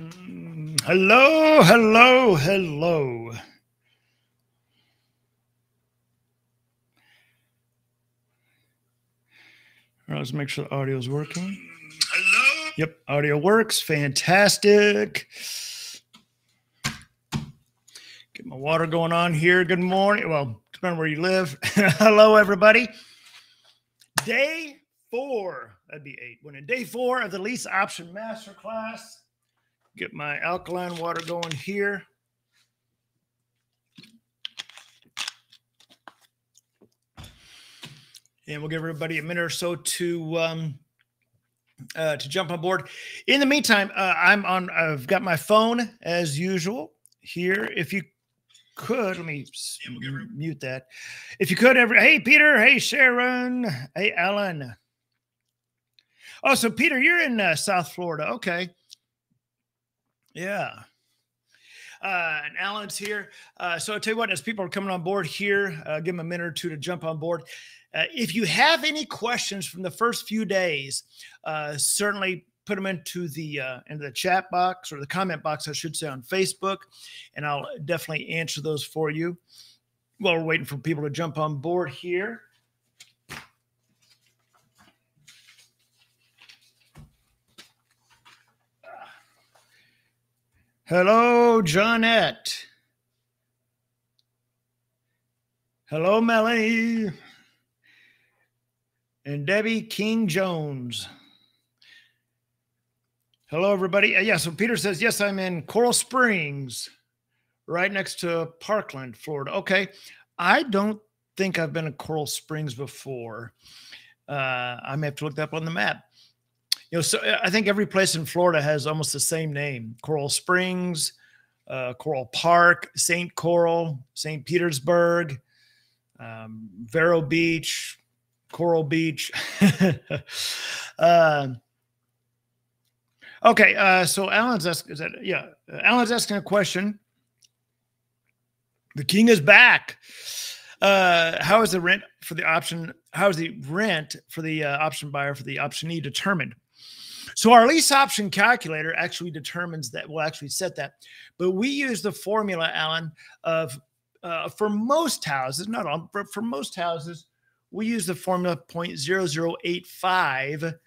Hello, hello, hello. Let's make sure the audio is working. Hello? Yep, audio works. Fantastic. Get my water going on here. Good morning. Well, depending where you live. hello, everybody. Day four. That'd be eight. When in day four of the lease option masterclass. Get my alkaline water going here. And we'll give everybody a minute or so to um, uh, to jump on board. In the meantime, uh, I'm on. I've got my phone as usual here. If you could, let me we'll mute that. If you could, every hey Peter, hey Sharon, hey Alan. Oh, so Peter, you're in uh, South Florida. Okay. Yeah. Uh, and Alan's here. Uh, so I'll tell you what, as people are coming on board here, uh, give them a minute or two to jump on board. Uh, if you have any questions from the first few days, uh, certainly put them into the uh, into the chat box or the comment box, I should say, on Facebook, and I'll definitely answer those for you. While we're waiting for people to jump on board here. Hello, Johnette. Hello, Melanie. And Debbie King Jones. Hello, everybody. Uh, yeah, so Peter says, yes, I'm in Coral Springs, right next to Parkland, Florida. Okay. I don't think I've been in Coral Springs before. Uh, I may have to look that up on the map. You know, so uh, I think every place in Florida has almost the same name Coral Springs, uh, Coral Park, St. Coral, St. Petersburg, um, Vero Beach, Coral Beach. uh, okay, uh, so Alan's asking, that, yeah, uh, Alan's asking a question. The king is back. Uh, how is the rent for the option? How is the rent for the uh, option buyer for the optionee determined? So our lease option calculator actually determines that. We'll actually set that, but we use the formula, Alan, of uh, for most houses, not all, but for most houses, we use the formula 0.0085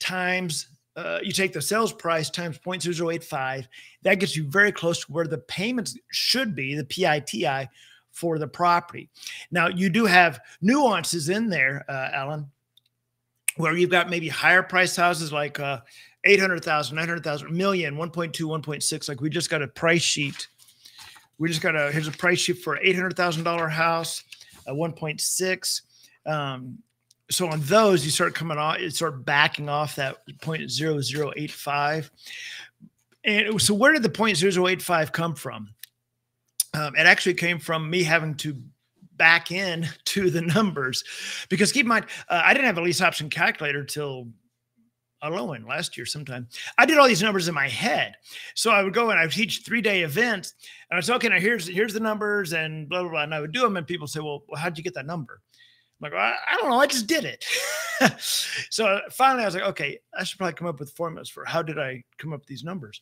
times. Uh, you take the sales price times 0.0085. That gets you very close to where the payments should be, the PITI for the property. Now you do have nuances in there, uh, Alan where you've got maybe higher price houses like uh, 800,000, 900,000, million, 1.2, 1.6. Like we just got a price sheet. We just got a, here's a price sheet for $800,000 house, a 1.6. Um, so on those, you start coming off, you start backing off that 0.0085. And so where did the 0.0085 come from? Um, it actually came from me having to back in to the numbers because keep in mind uh, i didn't have a lease option calculator till don't last year sometime. I did all these numbers in my head. So I would go and I would teach three day events and I said, okay, now here's here's the numbers and blah blah blah. And I would do them and people say, Well, well how'd you get that number? I'm like, I, I don't know, I just did it. so finally I was like, okay, I should probably come up with formulas for how did I come up with these numbers.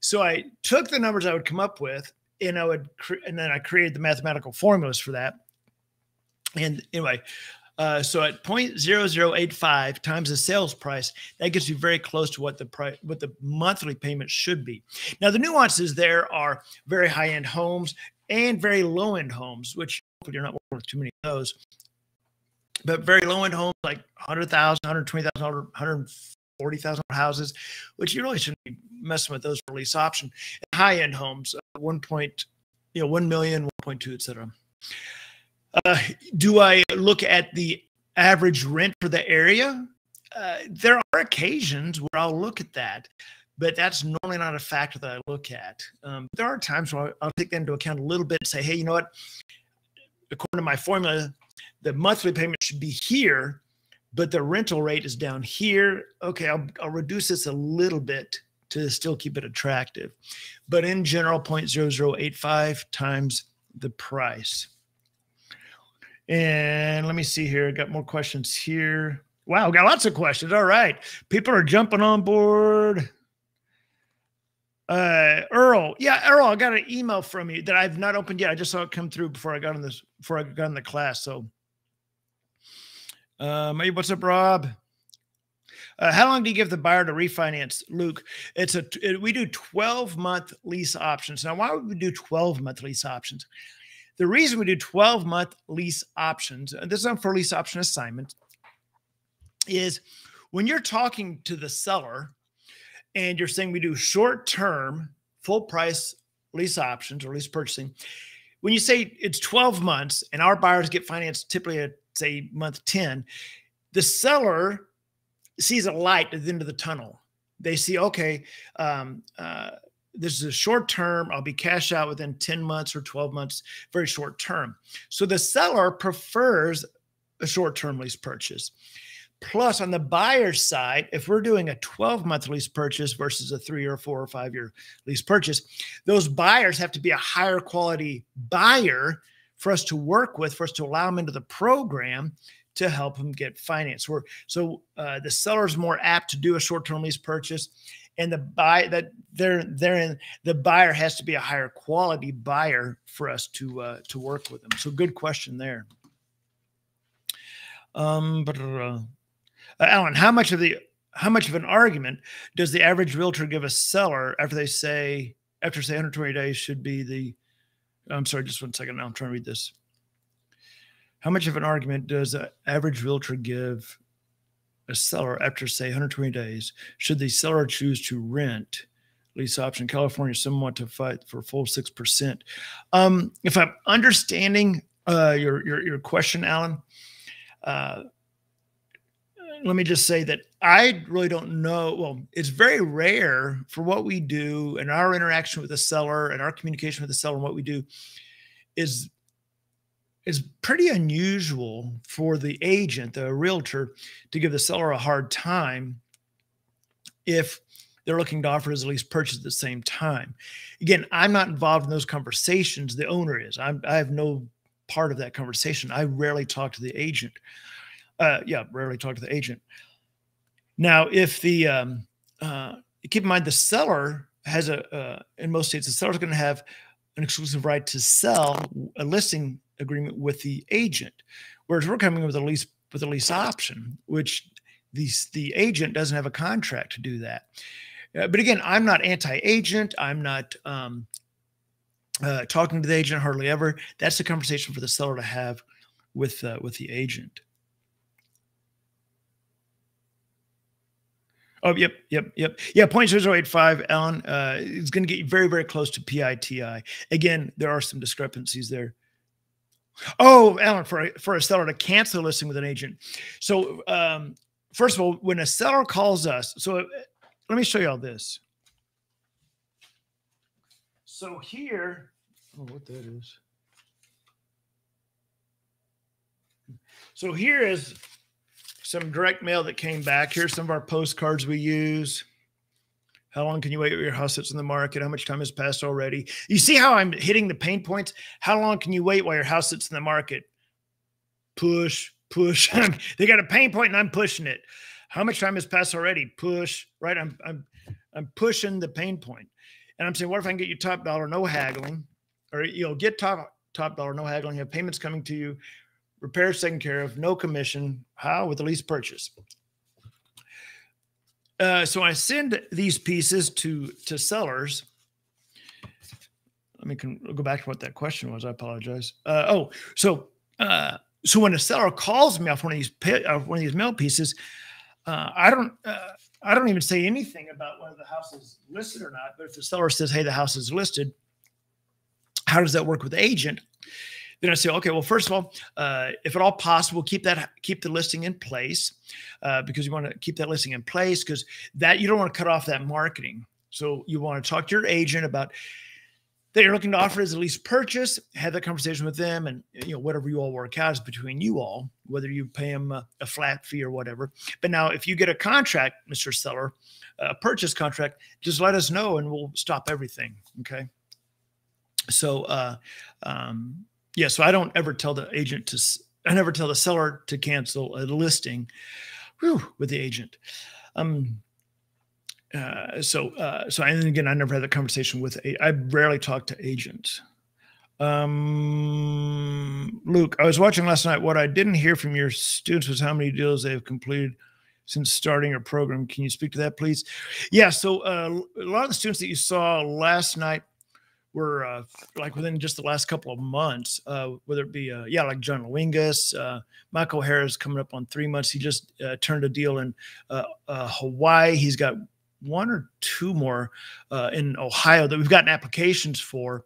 So I took the numbers I would come up with and I would cre- and then I created the mathematical formulas for that. And anyway, uh, so at 0.0085 times the sales price, that gets you very close to what the price, what the monthly payment should be. Now the nuances there are very high end homes and very low end homes, which hopefully you're not working with too many of those. But very low end homes like 100,000, 120,000, 140,000 houses, which you really shouldn't be messing with those for lease option. High end homes, uh, 1. Point, you know, 1 million, 1.2, et cetera. Uh, do I look at the average rent for the area? Uh, there are occasions where I'll look at that, but that's normally not a factor that I look at. Um, there are times where I'll, I'll take that into account a little bit and say, hey, you know what? According to my formula, the monthly payment should be here, but the rental rate is down here. Okay, I'll, I'll reduce this a little bit to still keep it attractive. But in general, 0.0085 times the price. And let me see here. Got more questions here. Wow, got lots of questions. All right. People are jumping on board. Uh, Earl, yeah, Earl, I got an email from you that I've not opened yet. I just saw it come through before I got in this before I got in the class. So, um, hey, what's up, Rob? Uh, how long do you give the buyer to refinance, Luke? It's a it, we do 12 month lease options. Now, why would we do 12 month lease options? The reason we do 12 month lease options, and this is on for lease option assignment, is when you're talking to the seller and you're saying we do short term, full price lease options or lease purchasing, when you say it's 12 months and our buyers get financed typically at say month 10, the seller sees a light at the end of the tunnel. They see, okay, um, uh, this is a short term. I'll be cash out within 10 months or 12 months, very short term. So the seller prefers a short term lease purchase. Plus, on the buyer's side, if we're doing a 12 month lease purchase versus a three or four or five year lease purchase, those buyers have to be a higher quality buyer for us to work with, for us to allow them into the program to help them get finance. We're, so uh, the seller is more apt to do a short term lease purchase. And the buy that they're they're in the buyer has to be a higher quality buyer for us to uh, to work with them. So good question there. Um, but uh, Alan, how much of the how much of an argument does the average realtor give a seller after they say after say 120 days should be the I'm sorry, just one second now. I'm trying to read this. How much of an argument does an average realtor give a seller after say 120 days should the seller choose to rent lease option California somewhat to fight for full six percent? Um, if I'm understanding uh, your, your your question, Alan, uh, let me just say that I really don't know. Well, it's very rare for what we do and our interaction with the seller and our communication with the seller and what we do is is pretty unusual for the agent, the realtor, to give the seller a hard time if they're looking to offer his lease purchase at the same time. Again, I'm not involved in those conversations. The owner is. I'm, I have no part of that conversation. I rarely talk to the agent uh, yeah, rarely talk to the agent. Now, if the um, uh, keep in mind the seller has a uh, in most states the seller is going to have an exclusive right to sell a listing agreement with the agent, whereas we're coming with a lease with a lease option, which the the agent doesn't have a contract to do that. Uh, but again, I'm not anti-agent. I'm not um, uh, talking to the agent hardly ever. That's a conversation for the seller to have with uh, with the agent. Oh, yep, yep, yep. Yeah, 0.0085, Alan. Uh, it's going to get very, very close to PITI. Again, there are some discrepancies there. Oh, Alan, for a, for a seller to cancel a listing with an agent. So, um, first of all, when a seller calls us, so uh, let me show you all this. So here, oh, what that is. So here is some direct mail that came back. Here's some of our postcards we use. How long can you wait for your house sits in the market? How much time has passed already? You see how I'm hitting the pain points? How long can you wait while your house sits in the market? Push, push. they got a pain point and I'm pushing it. How much time has passed already? Push, right? I'm I'm I'm pushing the pain point. And I'm saying, what if I can get you top dollar, no haggling, or you know, get top top dollar, no haggling, you have payments coming to you repairs taken care of, no commission. How? With the lease purchase. Uh, so I send these pieces to to sellers. Let me go back to what that question was. I apologize. Uh, oh, so uh, so when a seller calls me off one of these uh, one of these mail pieces, uh, I don't uh, I don't even say anything about whether the house is listed or not. But if the seller says, "Hey, the house is listed," how does that work with the agent? Then I say, okay, well, first of all, uh, if at all possible, keep that keep the listing in place uh, because you want to keep that listing in place because that you don't want to cut off that marketing. So you want to talk to your agent about that you're looking to offer as a lease purchase, have that conversation with them, and you know whatever you all work out is between you all, whether you pay them a, a flat fee or whatever. But now, if you get a contract, Mr. Seller, a purchase contract, just let us know and we'll stop everything. Okay. So, uh, um, yeah, so I don't ever tell the agent to, I never tell the seller to cancel a listing whew, with the agent. Um, uh, so uh, so and again, I never had that conversation with. A, I rarely talk to agents. Um, Luke, I was watching last night. What I didn't hear from your students was how many deals they have completed since starting your program. Can you speak to that, please? Yeah. So uh, a lot of the students that you saw last night were uh, like within just the last couple of months, uh, whether it be, uh, yeah, like John Wingus, uh, Michael Harris coming up on three months. He just uh, turned a deal in uh, Hawaii. He's got one or two more in Ohio that we've gotten applications for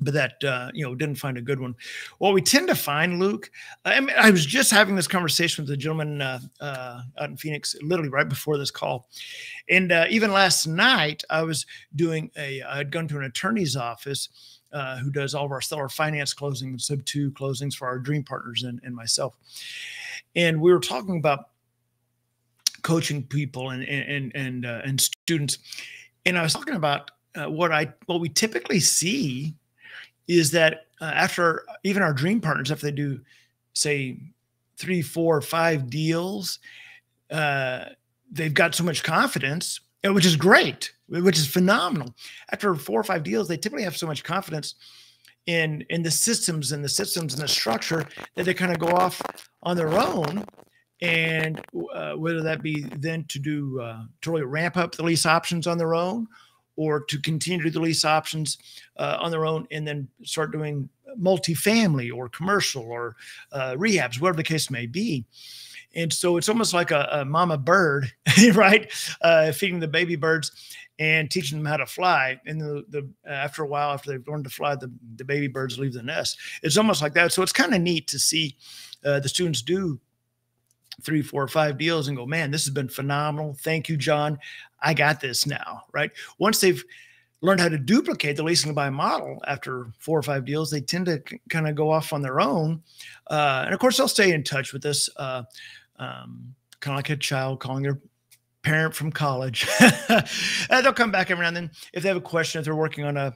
but that uh, you know didn't find a good one. What we tend to find, Luke, I, mean, I was just having this conversation with a gentleman uh, uh, out in Phoenix, literally right before this call, and uh, even last night I was doing a. I had gone to an attorney's office. Uh, who does all of our seller finance closings, sub two closings for our dream partners and, and myself. And we were talking about coaching people and and and uh, and students, and I was talking about what I what we typically see is that uh, after even our dream partners, if they do say three, four, five deals, uh, they've got so much confidence, which is great, which is phenomenal. After four or five deals, they typically have so much confidence in in the systems and the systems and the structure that they kind of go off on their own and uh, whether that be then to do uh, to really ramp up the lease options on their own or to continue to lease options uh, on their own and then start doing multifamily or commercial or uh, rehabs, whatever the case may be. And so it's almost like a, a mama bird, right? Uh, feeding the baby birds and teaching them how to fly. And the, the after a while, after they've learned to fly, the, the baby birds leave the nest. It's almost like that. So it's kind of neat to see uh, the students do three, four, five deals and go, man, this has been phenomenal. Thank you, John. I got this now, right? Once they've learned how to duplicate the leasing buy model after four or five deals, they tend to kind of go off on their own. Uh, and of course, they'll stay in touch with us, uh, um, kind of like a child calling their parent from college. they'll come back every now and then if they have a question, if they're working on a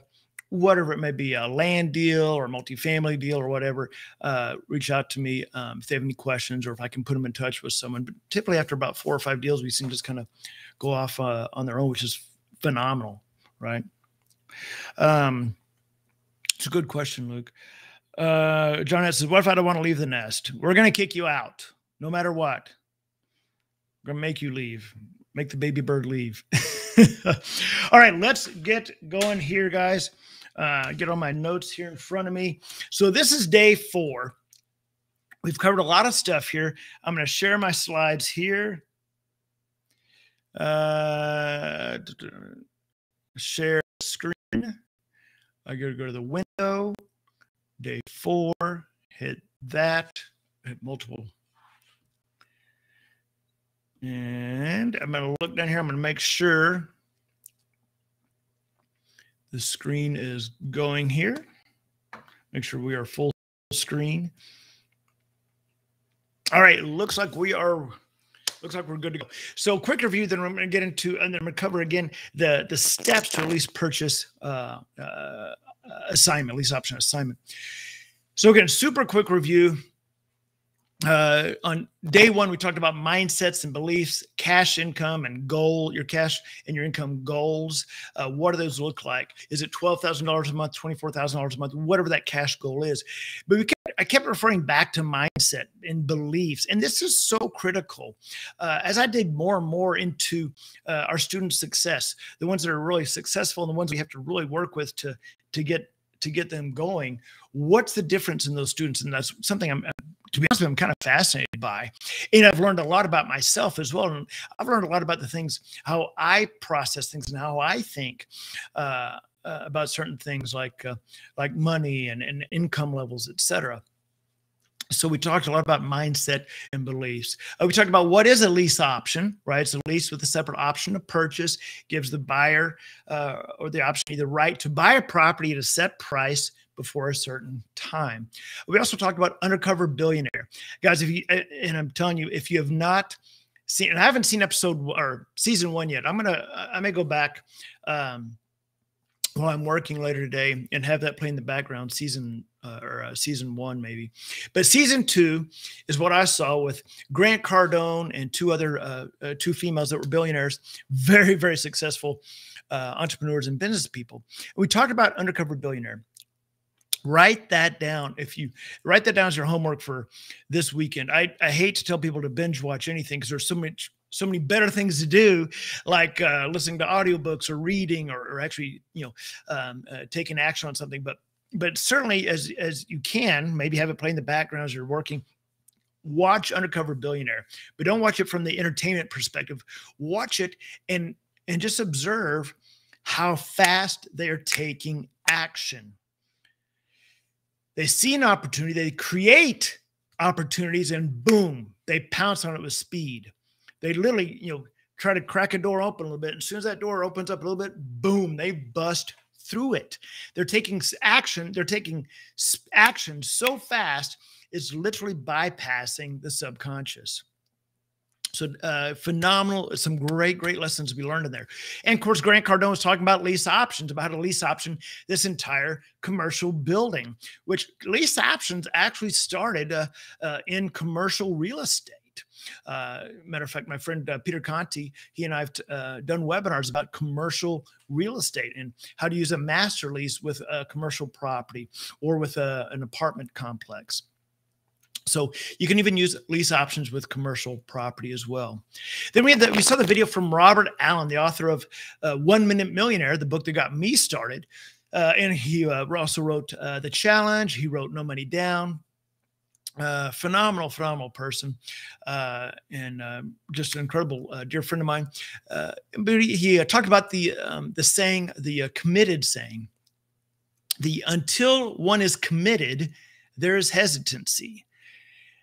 whatever it may be, a land deal or a multifamily deal or whatever, uh, reach out to me um, if they have any questions or if I can put them in touch with someone. But typically, after about four or five deals, we seem to just kind of go off uh, on their own, which is phenomenal, right? Um, it's a good question, Luke. Uh, John says, "What if I don't want to leave the nest? We're going to kick you out, no matter what. We're going to make you leave. Make the baby bird leave." All right, let's get going here, guys uh, get all my notes here in front of me. So this is day four. We've covered a lot of stuff here. I'm going to share my slides here. Uh, share screen. I got to go to the window. Day four. Hit that. Hit multiple. And I'm to look down here. I'm to make sure the screen is going here. Make sure we are full screen. All right, looks like we are looks like we're good to go. So quick review, then I'm going to get into and then I'm going to cover again the the steps to lease purchase uh, uh, assignment, lease option assignment. So again, super quick review uh, on day one, we talked about mindsets and beliefs, cash income and goal, your cash and your income goals. Uh, what do those look like? Is it $12,000 a month, $24,000 a month, whatever that cash goal is? But we I kept referring back to mindset and beliefs. And this is so critical. Uh, as I dig more and more into uh, our students' success, the ones that are really successful and the ones we have to really work with to, to get to get them going. What's the difference in those students? And that's something I'm to be honest with you, I'm kind of fascinated by. And I've learned a lot about myself as well. And I've learned a lot about the things, how I process things and how I think uh, uh, about certain things like uh, like money and, and income levels, et cetera. So we talked a lot about mindset and beliefs. Uh, we talked about what is a lease option, right? It's a lease with a separate option to purchase, gives the buyer uh, or the option either right to buy a property at a set price before a certain time. We also talked about undercover billionaire. Guys, if you and I'm telling you, if you have not seen, and I haven't seen episode or season one yet, I'm gonna I may go back um while I'm working later today and have that play in the background, season uh, or uh, season one, maybe. But season two is what I saw with Grant Cardone and two other uh, uh two females that were billionaires, very very successful uh, entrepreneurs and business people. And we talked about undercover billionaire. Write that down. If you write that down as your homework for this weekend. I, I hate to tell people to binge watch anything because there's so much so many better things to do, like uh, listening to audiobooks or reading or, or actually, you know, um, uh, taking action on something. But but certainly as as you can, maybe have it play in the background as you're working. Watch Undercover Billionaire, but don't watch it from the entertainment perspective. Watch it and and just observe how fast they are taking action. They see an opportunity, they create opportunities, and boom, they pounce on it with speed. They literally, you know, try to crack a door open a little bit. And as soon as that door opens up a little bit, boom, they bust through it. They're taking action, they're taking action so fast, it's literally bypassing the subconscious. So uh, phenomenal, some great, great lessons to be learned in there. And of course, Grant Cardone was talking about lease options, about how to lease option this entire commercial building, which lease options actually started uh, uh, in commercial real estate. Uh, matter of fact, my friend uh, Peter Conti, he and I have uh, done webinars about commercial real estate and how to use a master lease with a commercial property or with a, an apartment complex. So you can even use lease options with commercial property as well. Then we had the, we saw the video from Robert Allen, the author of uh, One Minute Millionaire, the book that got me started. Uh, and he uh, also wrote uh, The Challenge. He wrote No Money Down. Uh, phenomenal, phenomenal person, uh, and uh, just an incredible uh, dear friend of mine. Uh, but he, he talked about the um, the saying, the committed saying, the until one is committed, there is hesitancy.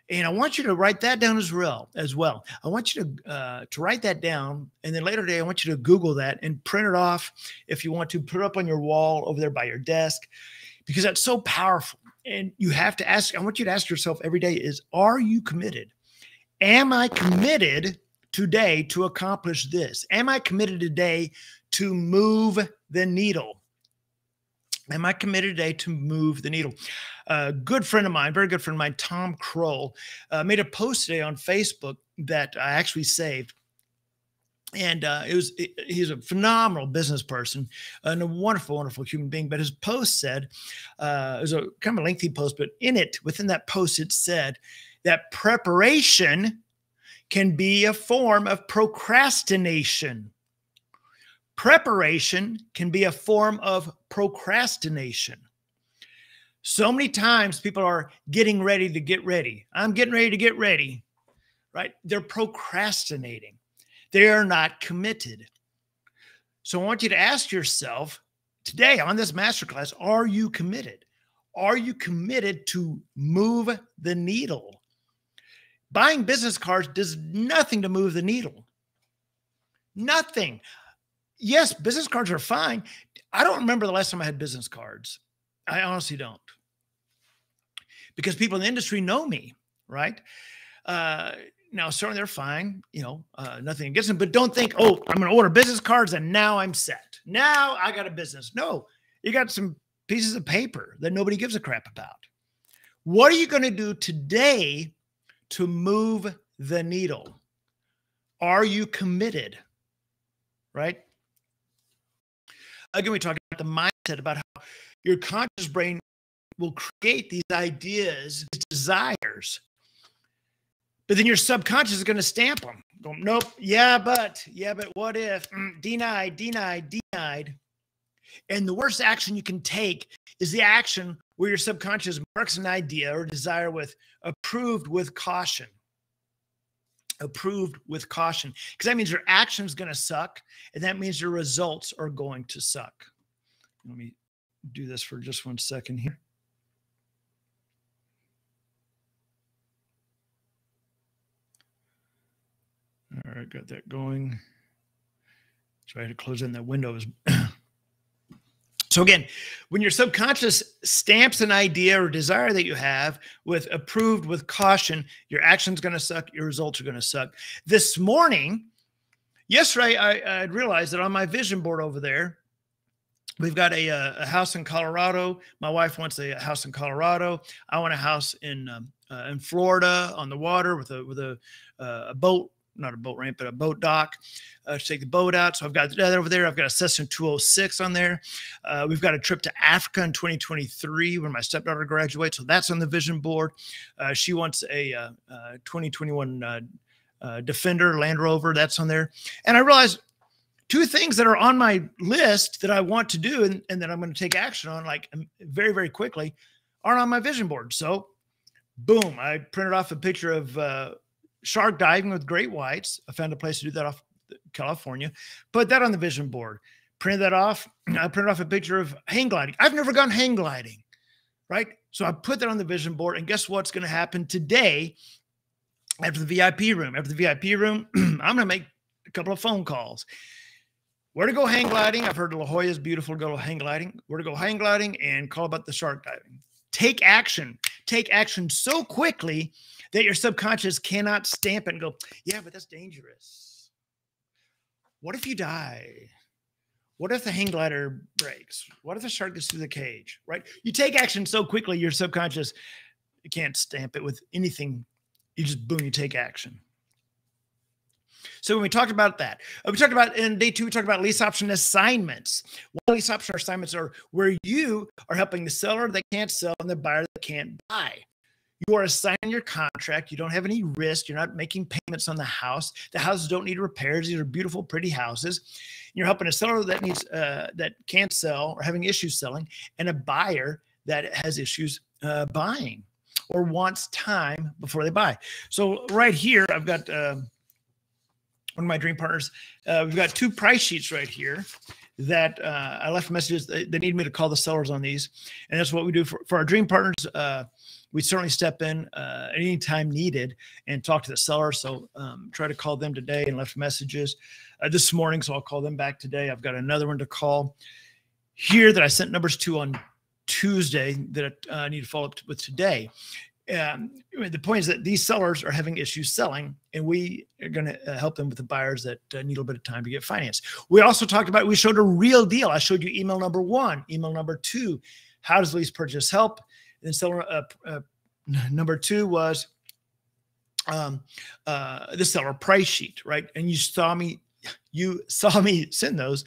And I want you to write that down as well. As well, I want you to uh, to write that down, and then later today, I want you to Google that and print it off if you want to. Put it up on your wall over there by your desk, because that's so powerful and you have to ask, I want you to ask yourself every day is, are you committed? Am I committed today to accomplish this? Am I committed today to move the needle? Am I committed today to move the needle? A good friend of mine, very good friend of mine, Tom Kroll, uh, made a post today on Facebook that I actually saved and uh, it was it, he's a phenomenal business person and a wonderful wonderful human being but his post said uh, it was a kind of a lengthy post but in it within that post it said that preparation can be a form of procrastination. Preparation can be a form of procrastination. So many times people are getting ready to get ready. I'm getting ready to get ready right? They're procrastinating they are not committed. So I want you to ask yourself today on this masterclass are you committed? Are you committed to move the needle? Buying business cards does nothing to move the needle. Nothing. Yes, business cards are fine. I don't remember the last time I had business cards. I honestly don't. Because people in the industry know me, right? Uh, now certainly they're fine you know uh, nothing against them but don't think oh i'm going to order business cards and now i'm set. Now i got a business. No you got some pieces of paper that nobody gives a crap about. What are you going to do today to move the needle? Are you committed? Right? Again we talk about the mindset about how your conscious brain will create these ideas desires but then your subconscious is going to stamp them. Go, nope. Yeah, but, yeah, but what if? Mm, denied, denied, denied. And the worst action you can take is the action where your subconscious marks an idea or desire with approved with caution. Approved with caution. Because that means your action is going to suck. And that means your results are going to suck. Let me do this for just one second here. All right, got that going. So I had to close in that window. so again, when your subconscious stamps an idea or desire that you have with approved with caution, your action's going to suck, your results are going to suck. This morning, yesterday, I, I realized that on my vision board over there, We've got a, uh, a, house in Colorado. My wife wants a house in Colorado. I want a house in um, uh, in Florida on the water with a with a, uh, a boat, not a boat ramp, but a boat dock uh, to take the boat out. So I've got that over there. I've got a Cessna 206 on there. Uh, we've got a trip to Africa in 2023 when my stepdaughter graduates. So that's on the vision board. Uh, she wants a 2021 Defender Land Rover. That's on there. And I realized two things that are on my list that I want to do and, and that I'm going to take action on like um, very, very quickly aren't on my vision board. So, boom, I printed off a picture of uh, shark diving with great whites. I found a place to do that off California, put that on the vision board, printed that off. I printed off a picture of hang gliding. I've never gone hang gliding, right? So I put that on the vision board. And guess what's going to happen today after the VIP room? After the VIP room, I'm going to make a couple of phone calls where to go hang gliding. I've heard La Jolla is beautiful go hang gliding. Where to go hang gliding and call about the shark diving. Take action. Take action so quickly that your subconscious cannot stamp it and go, yeah, but that's dangerous. What if you die? What if the hang glider breaks? What if the shark gets through the cage? Right? You take action so quickly, your subconscious you can't stamp it with anything. You just boom, you take action. So when we talked about that, uh, we talked about in day two, we talked about lease option assignments. One lease option assignments are where you are helping the seller that can't sell and the buyer that can't buy. You are assigning your contract. You don't have any risk. You're not making payments on the house. The houses don't need repairs. These are beautiful, pretty houses. You're helping a seller that needs uh, that can't sell or having issues selling, and a buyer that has issues uh, buying or wants time before they buy. So right here, I've got. Uh, one of my dream partners. Uh, we've got two price sheets right here that uh, I left messages. They, they, need me to call the sellers on these, and that's what we do for, for our dream partners. We certainly step in uh, anytime needed and talk to the seller. So um, try to call them today and left messages uh, this morning. So I'll call them back today. I've got another one to call here that I sent numbers to on Tuesday that uh, I need to follow up with today um, the point is that these sellers are having issues selling, and we are going to uh, help them with the buyers that uh, need a little bit of time to get financed. We also talked about, we showed a real deal. I showed you email number one, email number two. How does lease purchase help? And seller uh, uh, number two was um, uh, the seller price sheet, right? And you saw me you saw me send those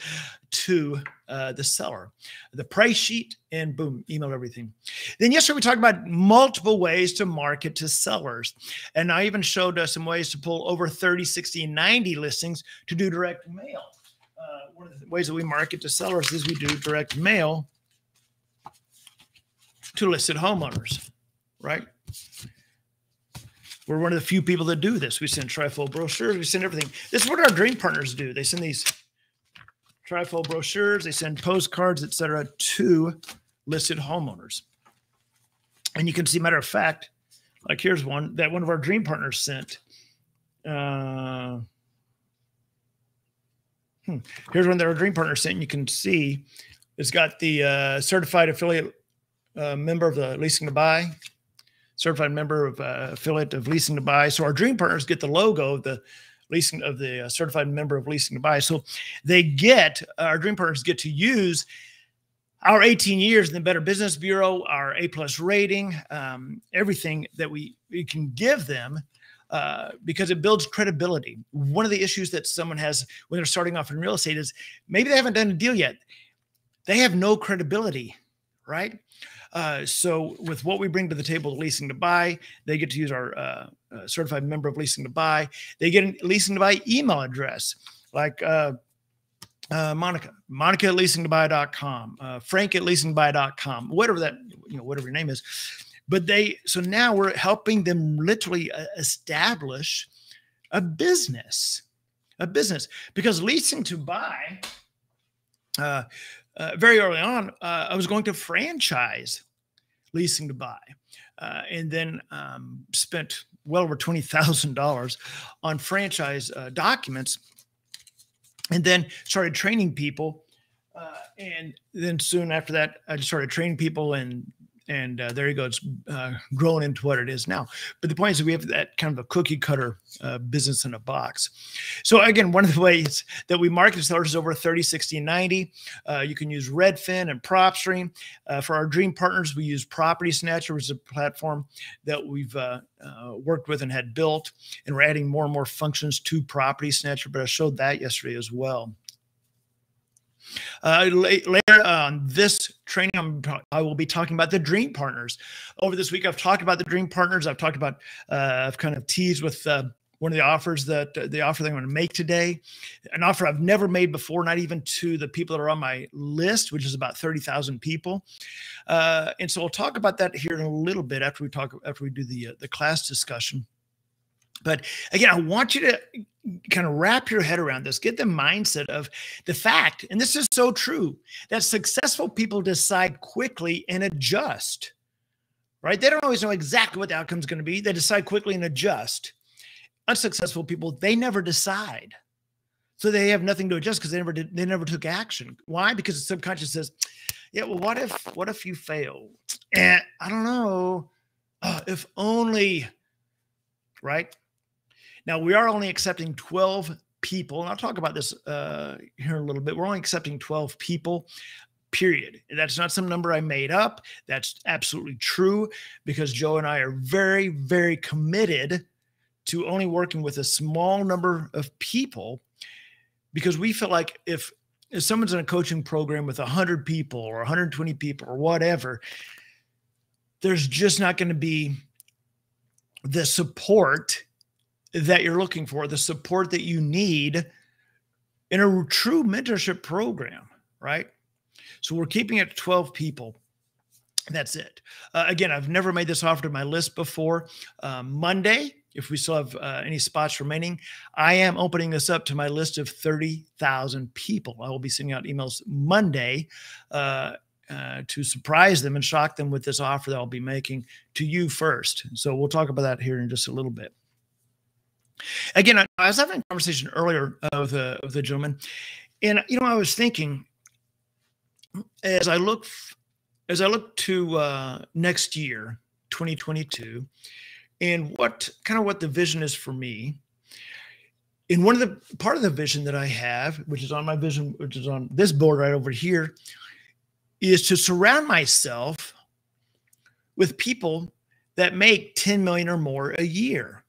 to uh, the seller, the price sheet, and boom, email everything. Then yesterday we talked about multiple ways to market to sellers. And I even showed us some ways to pull over 30, 60, 90 listings to do direct mail. Uh, one of the ways that we market to sellers is we do direct mail to listed homeowners, right? We're one of the few people that do this. We send trifold brochures. We send everything. This is what our dream partners do. They send these trifold brochures. They send postcards, etc., to listed homeowners. And you can see, matter of fact, like here's one that one of our dream partners sent. Uh, hmm. Here's one that our dream partner sent. You can see it's got the uh, certified affiliate uh, member of the leasing to buy certified member of uh, affiliate of Leasing to Buy. So our dream partners get the logo of the leasing of the uh, certified member of Leasing to Buy. So they get our dream partners get to use our 18 years in the Better Business Bureau, our A plus rating, um, everything that we we can give them. Uh, because it builds credibility. One of the issues that someone has when they're starting off in real estate is maybe they haven't done a deal yet. They have no credibility, right? Uh, so with what we bring to the table, leasing to buy, they get to use our uh, uh, certified member of leasing to buy. They get a leasing to buy email address like uh, uh, Monica, Monica at leasingtobuy.com, uh, Frank at leasingtobuy.com, whatever that, you know, whatever your name is. But they, so now we're helping them literally establish a business, a business because leasing to buy, uh, uh, very early on, uh, I was going to franchise leasing to buy, uh, and then um, spent well over twenty thousand dollars on franchise uh, documents, and then started training people. Uh, and then soon after that, I just started training people in and uh, there you go. It's uh, grown into what it is now. But the point is, that we have that kind of a cookie cutter uh, business in a box. So again, one of the ways that we market sellers is over 30, 60, 90. Uh, you can use Redfin and PropStream. Uh, for our dream partners, we use Property Snatcher, which is a platform that we've uh, worked with and had built, and we're adding more and more functions to Property Snatcher. But I showed that yesterday as well. Uh, later on this training, I'm, I will be talking about the dream partners. Over this week, I've talked about the dream partners. I've talked about, uh, I've kind of teased with uh, one of the offers that uh, the offer that I'm going to make today, an offer I've never made before, not even to the people that are on my list, which is about 30,000 people. Uh, and so we'll talk about that here in a little bit after we talk, after we do the, uh, the class discussion. But again, I want you to kind of wrap your head around this, get the mindset of the fact, and this is so true, that successful people decide quickly and adjust, right? They don't always know exactly what the outcome is going to be. They decide quickly and adjust. Unsuccessful people, they never decide. So they have nothing to adjust because they never did, they never took action. Why? Because the subconscious says, yeah, well, what if, what if you fail? And I don't know. Uh, if only, right? Now, we are only accepting 12 people, and I'll talk about this uh, here in a little bit. We're only accepting 12 people, period. That's not some number I made up. That's absolutely true because Joe and I are very, very committed to only working with a small number of people because we feel like if if someone's in a coaching program with 100 people or 120 people or whatever there's just not going to be the support that you're looking for, the support that you need in a true mentorship program, right? So we're keeping it 12 people. That's it. Uh, again, I've never made this offer to my list before. Uh, Monday, if we still have uh, any spots remaining, I am opening this up to my list of 30,000 people. I will be sending out emails Monday uh, uh, to surprise them and shock them with this offer that I'll be making to you first. So we'll talk about that here in just a little bit. Again, I, was having a conversation earlier uh, with, a, with gentleman, and you know, I was thinking as I look as I look to uh, next year, 2022, and what kind of what the vision is for me. In one of the part of the vision that I have, which is on my vision, which is on this board right over here, is to surround myself with people that make 10 million or more a year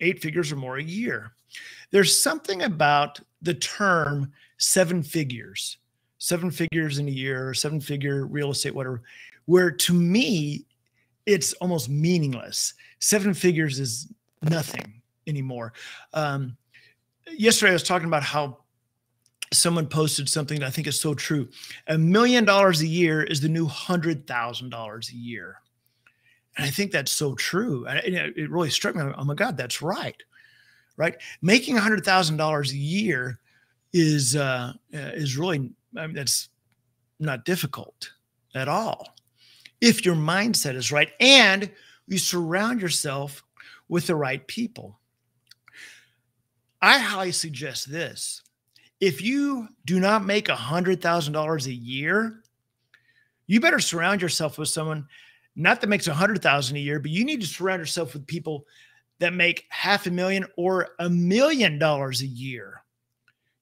eight figures or more a year. There's something about the term seven figures, seven figures in a year, or seven figure real estate, whatever, where to me, it's almost meaningless. Seven figures is nothing anymore. Um, yesterday, I was talking about how someone posted something that I think is so true. A million dollars a year is the new hundred thousand dollars a year. And I think that's so true. And it really struck me. Oh my God, that's right. Right. Making a hundred thousand dollars a year is uh, is really I mean, that's not difficult at all if your mindset is right and you surround yourself with the right people. I highly suggest this. If you do not make a hundred thousand dollars a year, you better surround yourself with someone not that makes a hundred thousand a year, but you need to surround yourself with people that make half a million or a million dollars a year.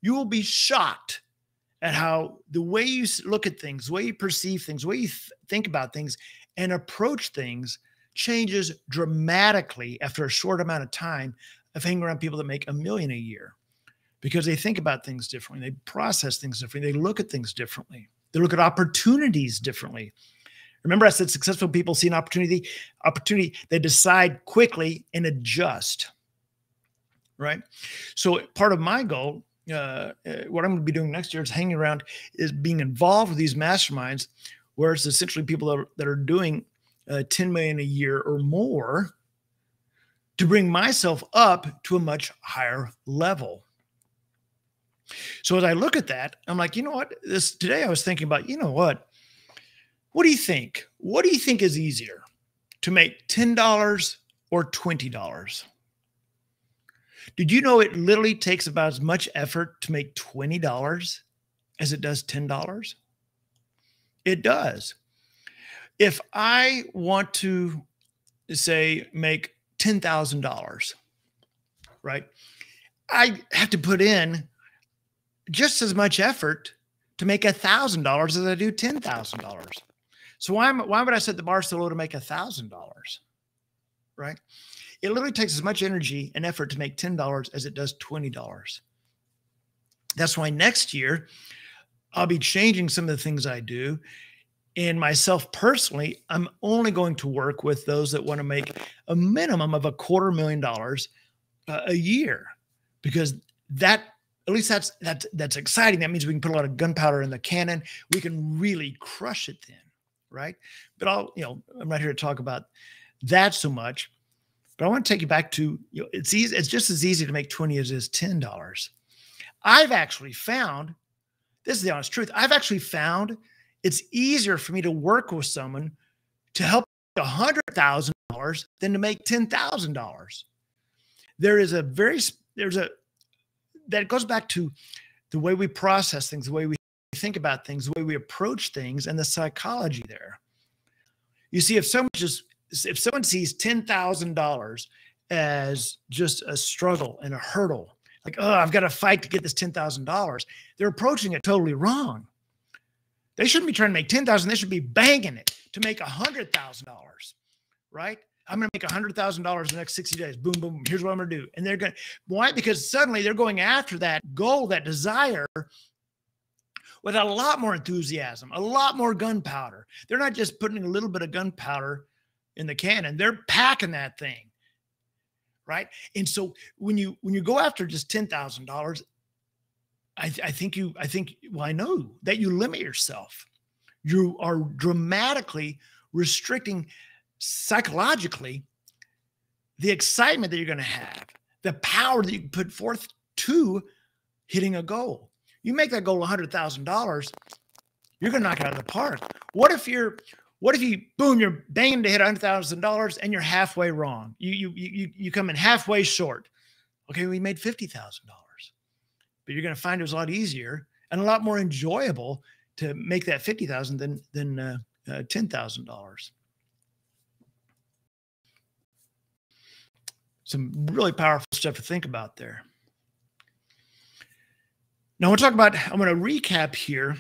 You will be shocked at how the way you look at things, the way you perceive things, the way you th- think about things and approach things changes dramatically after a short amount of time of hanging around people that make a million a year because they think about things differently. They process things differently. They look at things differently. They look at opportunities differently. Remember, I said successful people see an opportunity, opportunity, they decide quickly and adjust. Right. So part of my goal, uh, uh what I'm going to be doing next year is hanging around, is being involved with these masterminds, where it's essentially people that are, that are doing uh, 10 million a year or more to bring myself up to a much higher level. So as I look at that, I'm like, you know what? This today I was thinking about, you know what? What do you think? What do you think is easier to make $10 or $20? Did you know it literally takes about as much effort to make $20 as it does $10? It does. if I want to say make $10,000, right? I have to put in just as much effort to make $1,000 as I do $10,000. So why, am, why would I set the bar so low to make $1,000? Right? It literally takes as much energy and effort to make $10 as it does $20. That's why next year I'll be changing some of the things I do. And myself personally, I'm only going to work with those that want to make a minimum of a quarter million dollars uh, a year because that at least that's that's that's exciting. That means we can put a lot of gunpowder in the cannon. We can really crush it then, right? But I'll, you know, I'm not here to talk about that so much. But I want to take you back to you know, it's easy, it's just as easy to make 20 as it is ten dollars. I've actually found this is the honest truth. I've actually found it's easier for me to work with someone to help a hundred thousand dollars than to make ten thousand dollars. There is a very there's a that goes back to the way we process things, the way we think about things, the way we approach things, and the psychology there. You see, if someone just if someone sees ten thousand dollars as just a struggle and a hurdle, like oh, I've got to fight to get this ten thousand dollars, they're approaching it totally wrong. They shouldn't be trying to make ten thousand; they should be banging it to make a hundred thousand dollars, right? I'm going to make a hundred thousand dollars in the next 60 days. Boom, boom, boom. Here's what I'm going to do. And they're going to, why? Because suddenly they're going after that goal, that desire with a lot more enthusiasm, a lot more gunpowder. They're not just putting a little bit of gunpowder in the cannon. They're packing that thing. Right. And so when you when you go after just ten thousand dollars, I, I think you I think well, I know that you limit yourself. You are dramatically restricting psychologically the excitement that you're going to have, the power that you can put forth to hitting a goal. You make that goal $100,000, you're going to knock it out of the park. What if you're what if you boom you're banging to hit $100,000 and you're halfway wrong? You you you you come in halfway short. Okay, we made $50,000. But you're going to find it was a lot easier and a lot more enjoyable to make that 50,000 than than uh, uh, $10,000. some really powerful stuff to think about there. Now, we'll talk about, I'm going to recap here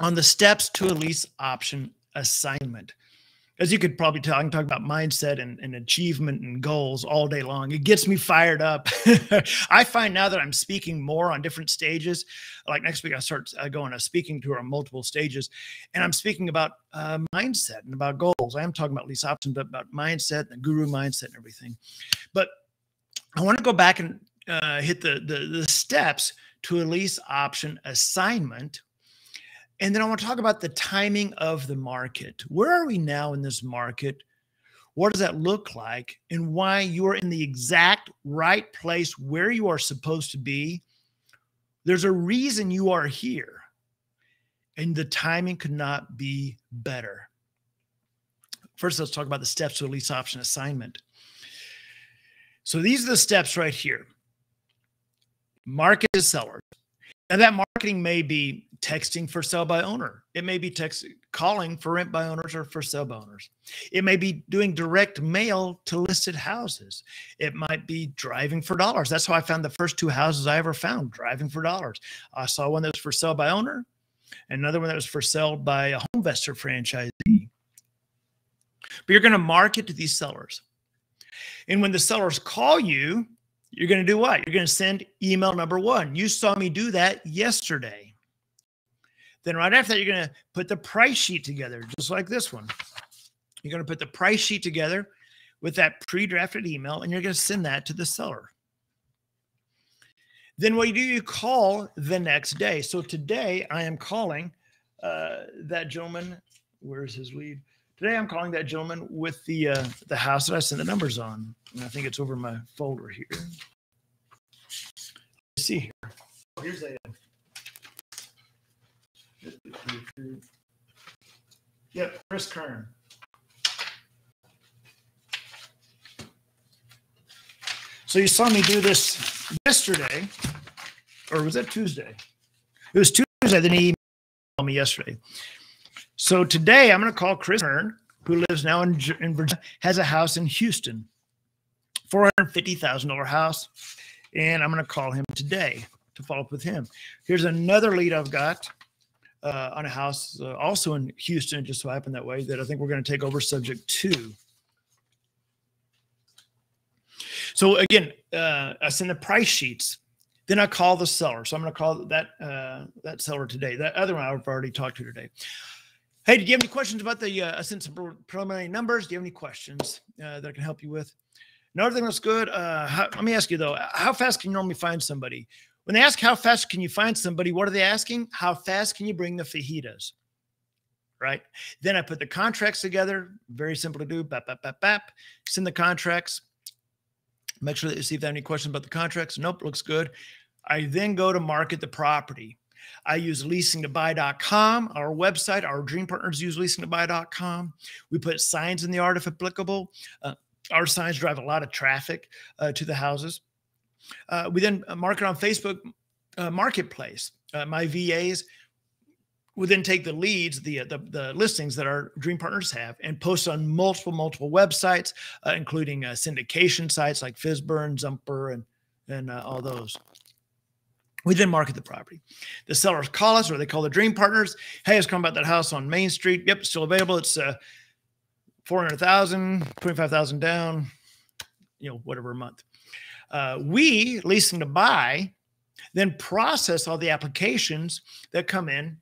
on the steps to a lease option assignment as you could probably tell, I can talk about mindset and, and achievement and goals all day long. It gets me fired up. I find now that I'm speaking more on different stages. Like next week, I start going a speaking tour on multiple stages, and I'm speaking about uh, mindset and about goals. I am talking about lease options, but about mindset and the guru mindset and everything. But I want to go back and uh, hit the, the the steps to a lease option assignment and then I want to talk about the timing of the market. Where are we now in this market? What does that look like? And why you are in the exact right place where you are supposed to be. There's a reason you are here. And the timing could not be better. First, let's talk about the steps to a lease option assignment. So these are the steps right here. Market to sellers. And that marketing may be texting for sell by owner. It may be text calling for rent by owners or for by owners. It may be doing direct mail to listed houses. It might be driving for dollars. That's how I found the first two houses I ever found, driving for dollars. I saw one that was for sell by owner, another one that was for sell by a HomeVestor franchisee. But you're going to market to these sellers. And when the sellers call you, you're going to do what? You're going to send email number one. You saw me do that yesterday. Then right after that, you're going to put the price sheet together, just like this one. You're going to put the price sheet together with that pre-drafted email, and you're going to send that to the seller. Then what you do, you call the next day. So today I am calling uh, that gentleman. Where's his lead? Today I'm calling that gentleman with the uh, the house that I sent the numbers on. And I think it's over my folder here. Let's see here. Oh, Here's a Yep, Chris Kern. So you saw me do this yesterday, or was that Tuesday? It was Tuesday. Then he emailed me yesterday. So today I'm going to call Chris Hearn, who lives now in, in Virginia, has a house in Houston, $450,000 house. And I'm going to call him today to follow up with him. Here's another lead I've got uh, on a house uh, also in Houston, just so happened that way, that I think we're going to take over subject two. So again, uh, I send the price sheets. Then I call the seller. So I'm going to call that uh, that seller today. That other one I've already talked to today. Hey, do you have any questions about the? Uh, I sent some preliminary numbers. Do you have any questions uh, that I can help you with? No, everything looks good. Uh, how, let me ask you though, how fast can you normally find somebody? When they ask how fast can you find somebody, what are they asking? How fast can you bring the fajitas? Right. Then I put the contracts together. Very simple to do. Bap, bap, bap, bap. Send the contracts. Make sure that you see if they have any questions about the contracts. Nope, looks good. I then go to market the property. I use leasingtobuy.com, our website. Our dream partners use leasingtobuy.com. We put signs in the art if applicable. Uh, our signs drive a lot of traffic uh, to the houses. Uh, we then market on Facebook uh, Marketplace. Uh, my VAs would then take the leads, the, the, the listings that our dream partners have, and post on multiple multiple websites, uh, including uh, syndication sites like Fizburn, Zumper, and and uh, all those. We then market the property. The sellers call us, or they call the dream partners. Hey, it's come about that house on Main Street. Yep, still available. It's uh, 400,000, 25,000 down, you know, whatever a month. Uh, we, leasing to buy, then process all the applications that come in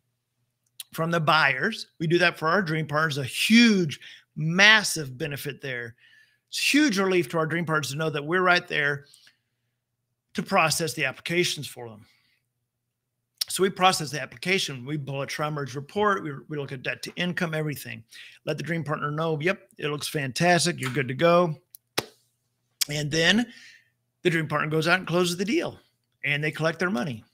from the buyers. We do that for our dream partners, a huge, massive benefit there. It's huge relief to our dream partners to know that we're right there to process the applications for them. So we process the application. We pull a tri-merge report. We, we look at debt to income, everything. Let the dream partner know, yep, it looks fantastic. You're good to go. And then the dream partner goes out and closes the deal and they collect their money.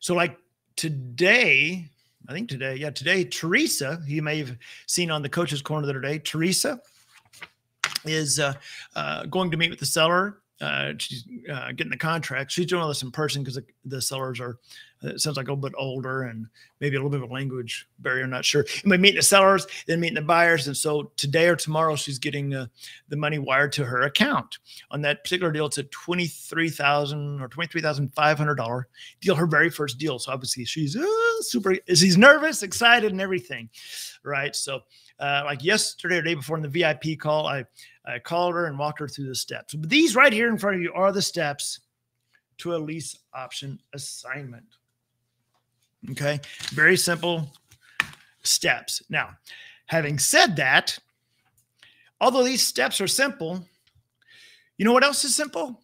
So, like today, I think today, yeah, today, Teresa, you may have seen on the coach's corner the other day, Teresa is uh, uh, going to meet with the seller uh, she's uh, getting the contract. She's doing all this in person because the, the, sellers are, uh, it sounds like a little bit older and maybe a little bit of a language barrier. Not sure. And we meet the sellers, then meeting the buyers. And so today or tomorrow, she's getting uh, the money wired to her account. On that particular deal, it's a 23,000 or $23,500 deal, her very first deal. So obviously she's uh, super, she's nervous, excited, and everything. Right. So, uh, like yesterday or day before in the VIP call, I, I called her and walked her through the steps. But these right here in front of you are the steps to a lease option assignment. Okay, very simple steps. Now, having said that, although these steps are simple, you know what else is simple?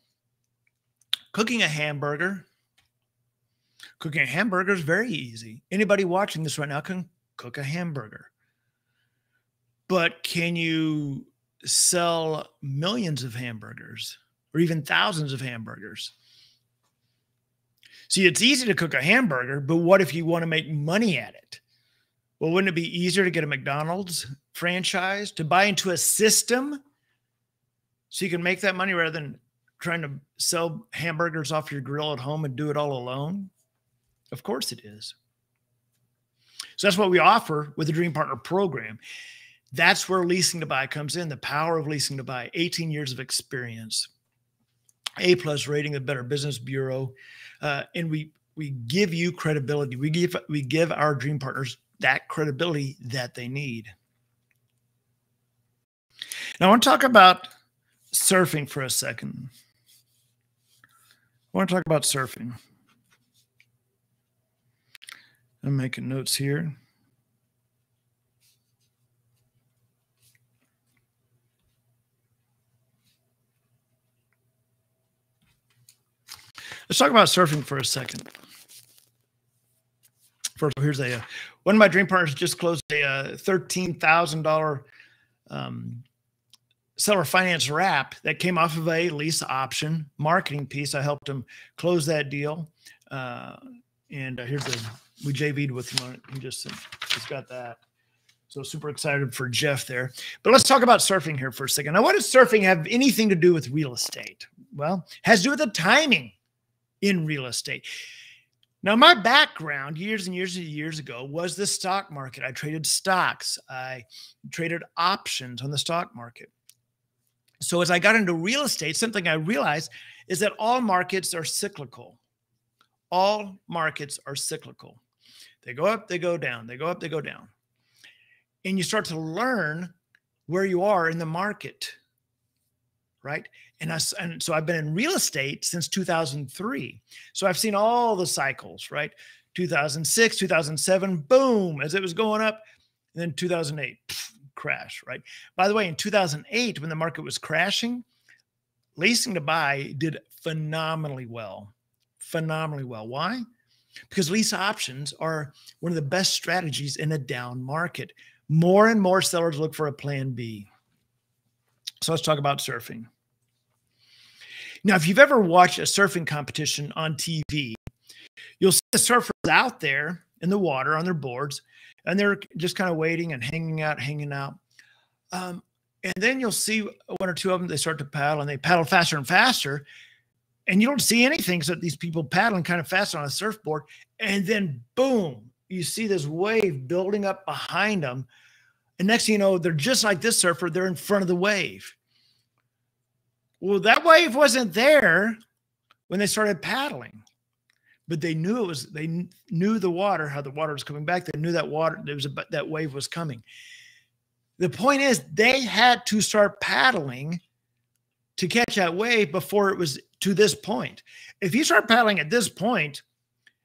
Cooking a hamburger. Cooking a hamburger is very easy. Anybody watching this right now can cook a hamburger. But can you sell millions of hamburgers or even thousands of hamburgers. See, it's easy to cook a hamburger, but what if you want to make money at it? Well, wouldn't it be easier to get a McDonald's franchise to buy into a system so you can make that money rather than trying to sell hamburgers off your grill at home and do it all alone? Of course it is. So that's what we offer with the Dream Partner program. That's where leasing to buy comes in. The power of leasing to buy. 18 years of experience, A plus rating, the Better Business Bureau, uh, and we we give you credibility. We give we give our dream partners that credibility that they need. Now I want to talk about surfing for a second. I want to talk about surfing. I'm making notes here. Let's talk about surfing for a second. First, here's a uh, one of my dream partners just closed a uh, thirteen thousand dollar um, seller finance wrap that came off of a lease option marketing piece. I helped him close that deal, uh, and uh, here's the we JV'd with him on it. He just just got that. So super excited for Jeff there. But let's talk about surfing here for a second. Now, what does surfing have anything to do with real estate? Well, has to do with the timing in real estate. Now, my background years and years and years ago was the stock market. I traded stocks, I traded options on the stock market. So, as I got into real estate, something I realized is that all markets are cyclical. All markets are cyclical. They go up, they go down, they go up, they go down. And you start to learn where you are in the market, right? And, I, and so I've been in real estate since 2003. So I've seen all the cycles, right? 2006, 2007, boom, as it was going up. And then 2008, pff, crash, right? By the way, in 2008, when the market was crashing, leasing to buy did phenomenally well. Phenomenally well. Why? Because lease options are one of the best strategies in a down market. More and more sellers look for a plan B. So let's talk about surfing. Now, if you've ever watched a surfing competition on TV, you'll see the surfers out there in the water on their boards, and they're just kind of waiting and hanging out, hanging out. Um, and then you'll see one or two of them, they start to paddle and they paddle faster and faster. And you don't see anything except these people paddling kind of fast on a surfboard. And then, boom, you see this wave building up behind them. And next thing you know, they're just like this surfer, they're in front of the wave. Well, that wave wasn't there when they started paddling, but they knew it was. They knew the water, how the water was coming back. They knew that water there was a, that wave was coming. The point is, they had to start paddling to catch that wave before it was to this point. If you start paddling at this point,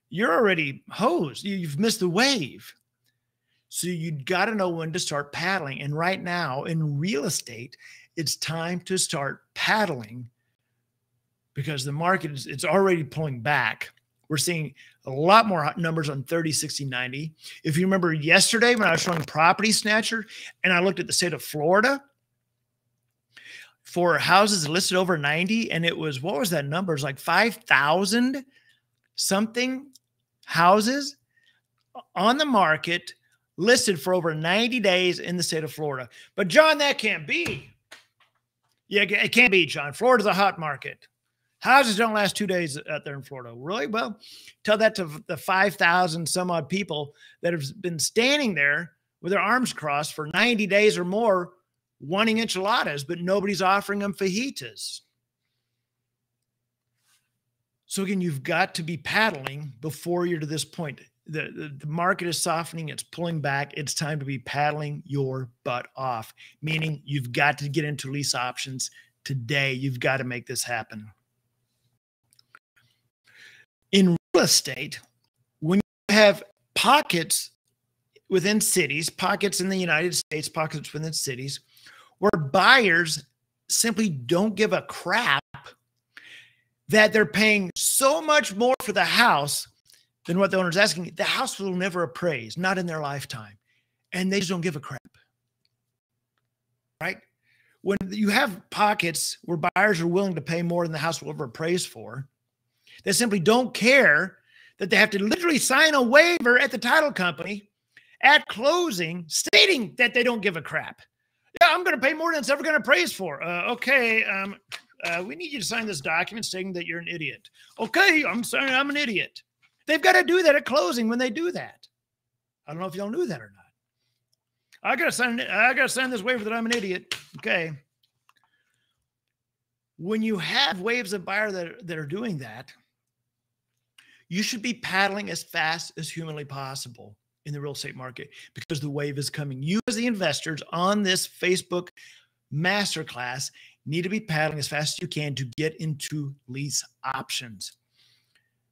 you're already hosed. You've missed the wave. So you've got to know when to start paddling. And right now in real estate, it's time to start paddling because the market is it's already pulling back. We're seeing a lot more numbers on 30, 60, 90. If you remember yesterday when I was showing property snatcher and I looked at the state of Florida for houses listed over 90, and it was what was that number? It's like 5,000 something houses on the market listed for over 90 days in the state of Florida. But John, that can't be. Yeah, it can't be, John. Florida's a hot market. Houses don't last two days out there in Florida. Really? Well, tell that to the 5,000 some odd people that have been standing there with their arms crossed for 90 days or more wanting enchiladas, but nobody's offering them fajitas. So, again, you've got to be paddling before you're to this point the, the, the market is softening, it's pulling back. It's time to be paddling your butt off, meaning you've got to get into lease options today. You've got to make this happen. In real estate, when you have pockets within cities, pockets in the United States, pockets within cities, where buyers simply don't give a crap that they're paying so much more for the house than what the owner's asking, the house will never appraise, not in their lifetime. And they just don't give a crap. Right? When you have pockets where buyers are willing to pay more than the house will ever appraise for, they simply don't care that they have to literally sign a waiver at the title company at closing stating that they don't give a crap. Yeah, I'm going to pay more than it's ever going to appraise for. Uh, okay, um, uh, we need you to sign this document stating that you're an idiot. Okay, I'm sorry, I'm an idiot. They've got to do that at closing when they do that. I don't know if y'all knew that or not. I gotta sign. I gotta sign this waiver that I'm an idiot. Okay. When you have waves of buyer that, that are doing that, you should be paddling as fast as humanly possible in the real estate market because the wave is coming. You, as the investors on this Facebook masterclass, need to be paddling as fast as you can to get into lease options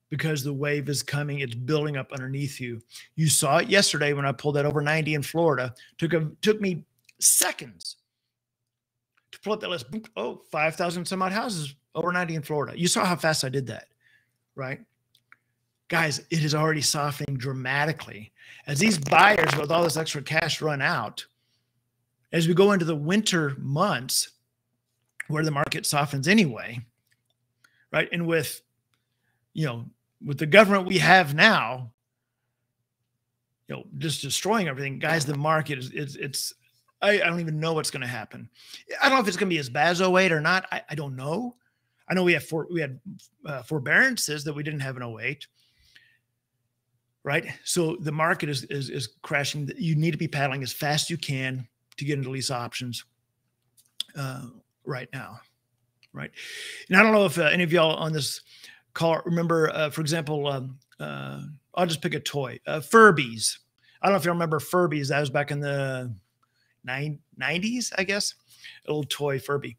because the wave is coming. It's building up underneath you. You saw it yesterday when I pulled that over 90 in Florida. Took a, took me seconds to pull up that list. Oh, 5,000 some odd houses over 90 in Florida. You saw how fast I did that, right? Guys, it is already softening dramatically. As these buyers with all this extra cash run out, as we go into the winter months where the market softens anyway, right? And with you know with the government we have now, you know, just destroying everything, guys, the market is it's it's I, I don't even know what's going to happen. I don't know if it's going to be as bad as 08 or not. I, I don't know. I know we have for, we had uh, forbearances that we didn't have in 08. right? So the market is, is, is crashing. You need to be paddling as fast as you can to get into lease options uh, right now, right? And I don't know if uh, any of y'all on this call remember, uh, for example, um, uh, I'll just pick a toy, uh, Furbies. I don't know if you remember Furbies. That was back in the nine, 90s, I guess. A little toy Furby.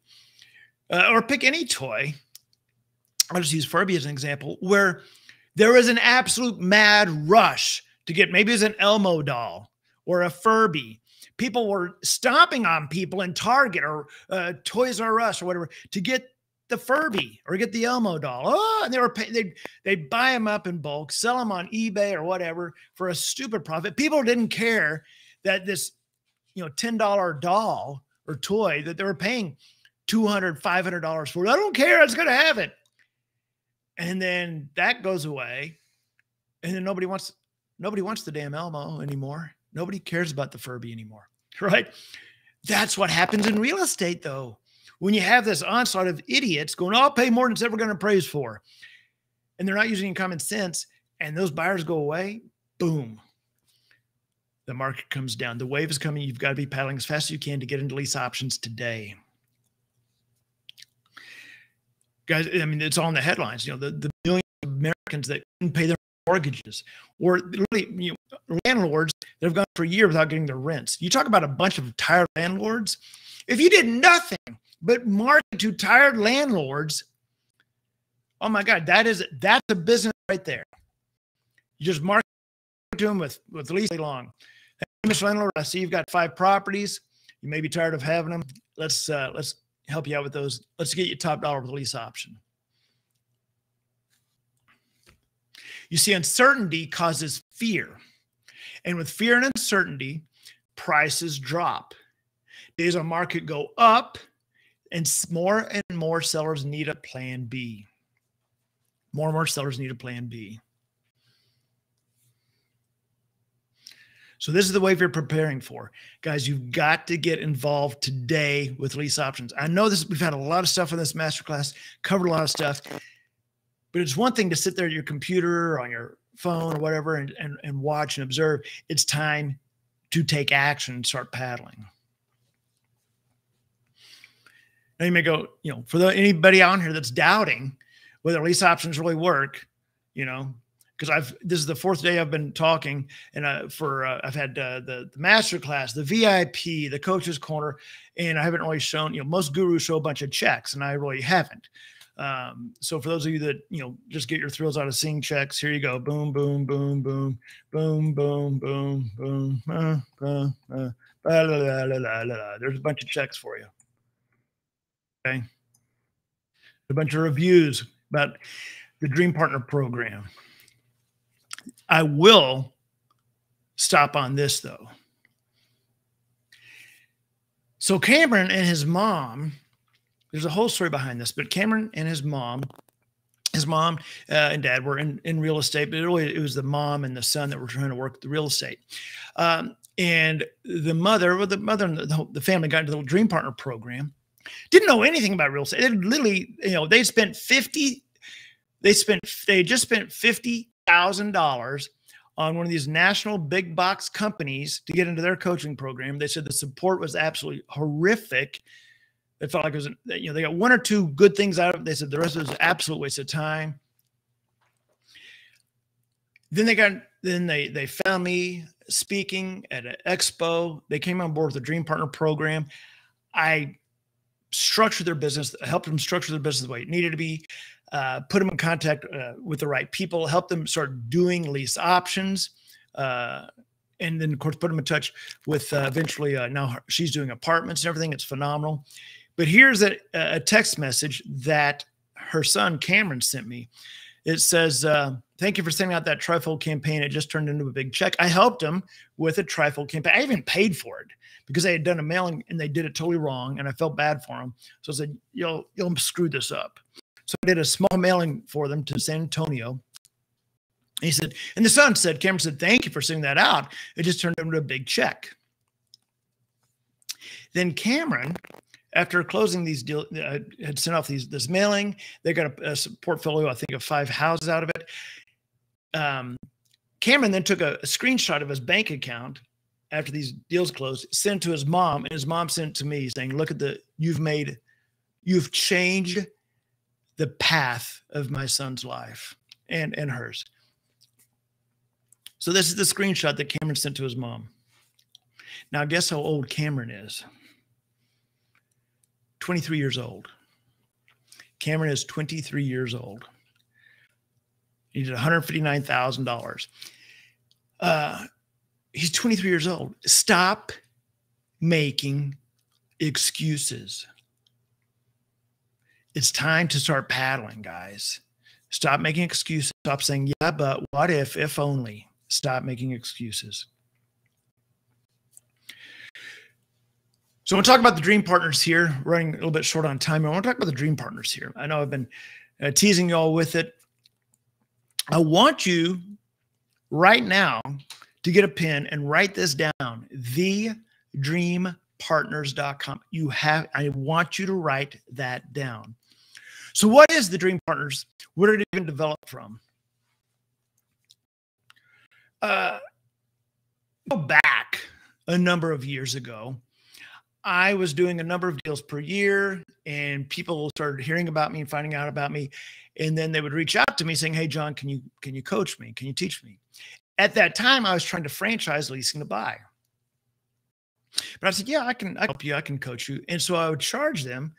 Uh, or pick any toy. I'll just use Furby as an example, where there was an absolute mad rush to get maybe it's an Elmo doll or a Furby. People were stomping on people in Target or uh, Toys R Us or whatever to get the Furby or get the Elmo doll. Oh, and they were they they buy them up in bulk, sell them on eBay or whatever for a stupid profit. People didn't care that this you know ten dollar doll or toy that they were paying 200 500 dollars for. I don't care. I was going to have it. And then that goes away, and then nobody wants nobody wants the damn Elmo anymore. Nobody cares about the Furby anymore, right? That's what happens in real estate, though when you have this onslaught of idiots going, I'll pay more than it's ever going to praise for, and they're not using common sense, and those buyers go away, boom, the market comes down. The wave is coming. You've got to be paddling as fast as you can to get into lease options today. Guys, I mean, it's all in the headlines. You know, the, the millions of Americans that couldn't pay their mortgages, or really, you know, landlords that have gone for a year without getting their rents. You talk about a bunch of tired landlords. If you did nothing but market to tired landlords. Oh my God, that is that's a business right there. You just market to them with with lease long. Mr. Landlord, I see you've got five properties. You may be tired of having them. Let's uh, let's help you out with those. Let's get you top dollar with a lease option. You see, uncertainty causes fear. And with fear and uncertainty, prices drop. Days on market go up and more and more sellers need a plan B. More and more sellers need a plan B. So this is the wave you're preparing for. Guys, you've got to get involved today with lease options. I know this we've had a lot of stuff in this masterclass, covered a lot of stuff, but it's one thing to sit there at your computer or on your phone or whatever and, and, and watch and observe. It's time to take action and start paddling. Now you may go, you know, for the, anybody out here that's doubting whether lease options really work, you know, because I've this is the fourth day I've been talking, and uh, for uh, I've had uh, the the master class, the VIP, the coaches corner, and I haven't really shown. You know, most gurus show a bunch of checks, and I really haven't. Um, so for those of you that you know just get your thrills out of seeing checks, here you go. Boom, boom, boom, boom, boom, boom, boom, boom. Uh, uh, uh, la, la, la, la, la. There's a bunch of checks for you. Okay. A bunch of reviews about the Dream Partner program. I will stop on this though. So Cameron and his mom, there's a whole story behind this, but Cameron and his mom, his mom uh, and dad were in, in real estate, but it, really, it was the mom and the son that were trying to work the real estate. Um, and the mother, well, the mother and the, the family got into the Dream Partner program didn't know anything about real estate. They literally, you know, they spent 50, they spent, they just spent $50,000 on one of these national big box companies to get into their coaching program. They said the support was absolutely horrific. It felt like it was, you know, they got one or two good things out of it. They said the rest was an absolute waste of time. Then they got, then they they found me speaking at an expo. They came on board with the Dream Partner program. I structure their business, help them structure their business the way it needed to be, uh, put them in contact uh, with the right people, help them start doing lease options, uh, and then of course put them in touch with uh, eventually uh, now she's doing apartments and everything. It's phenomenal. But here's a, a text message that her son Cameron sent me. It says, uh, "Thank you for sending out that trifold campaign. It just turned into a big check. I helped him with a trifold campaign. I even paid for it because they had done a mailing and they did it totally wrong, and I felt bad for them. So I said, "You'll you'll screw this up." So I did a small mailing for them to San Antonio. He said, and the son said, Cameron said, "Thank you for sending that out. It just turned into a big check." Then Cameron, after closing these deals, uh, had sent off these this mailing. They got a, a portfolio, I think, of five houses out of it. Um, Cameron then took a, a screenshot of his bank account after these deals closed, sent to his mom, and his mom sent to me saying, Look at the, you've made, you've changed the path of my son's life and, and hers. So this is the screenshot that Cameron sent to his mom. Now, guess how old Cameron is? 23 years old. Cameron is 23 years old. He did $159,000. Uh, he's 23 years old. Stop making excuses. It's time to start paddling, guys. Stop making excuses. Stop saying, yeah, but what if, if only. Stop making excuses. So I want to talk about the dream partners here. Running a little bit short on time. I want to talk about the dream partners here. I know I've been uh, teasing you all with it. I want you right now to get a pen and write this down. TheDreamPartners.com. You have. I want you to write that down. So, what is the Dream Partners? Where did it even develop from? Uh, go back a number of years ago I was doing a number of deals per year, and people started hearing about me and finding out about me, and then they would reach out to me saying, "Hey, John, can you can you coach me? Can you teach me?" At that time, I was trying to franchise leasing to buy, but I said, "Yeah, I can, I can help you. I can coach you." And so I would charge them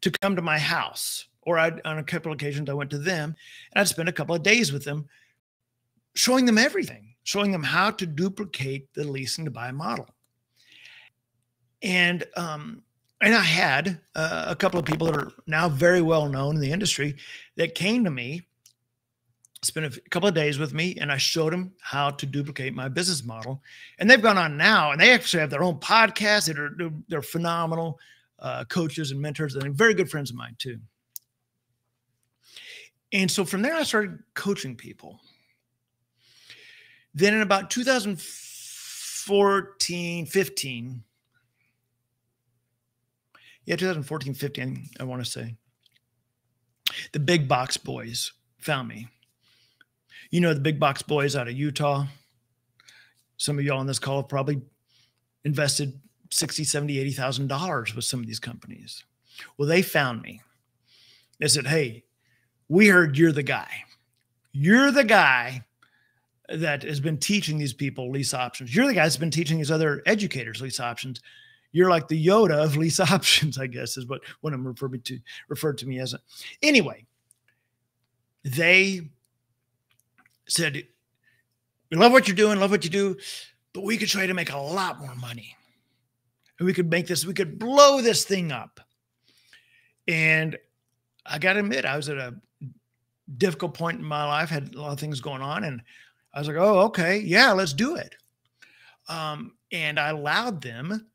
to come to my house, or I'd, on a couple of occasions I went to them, and I'd spend a couple of days with them, showing them everything, showing them how to duplicate the leasing to buy model and um, and I had uh, a couple of people that are now very well known in the industry that came to me, spent a couple of days with me, and I showed them how to duplicate my business model. And they've gone on now, and they actually have their own podcast. That are they're, they're phenomenal uh, coaches and mentors, and very good friends of mine too. And so from there, I started coaching people. Then in about 2014, 15, yeah, 2014, 15, I want to say. The big box boys found me. You know, the big box boys out of Utah. Some of y'all on this call have probably invested 60, 70, $80,000 with some of these companies. Well, they found me. They said, Hey, we heard you're the guy. You're the guy that has been teaching these people lease options. You're the guy that's been teaching these other educators lease options you're like the Yoda of lease options, I guess is what one of them referred to referred to me as. Anyway, they said, "We love what you're doing, love what you do, but we could try to make a lot more money, and we could make this, we could blow this thing up." And I got to admit, I was at a difficult point in my life, had a lot of things going on, and I was like, "Oh, okay, yeah, let's do it." Um, and I allowed them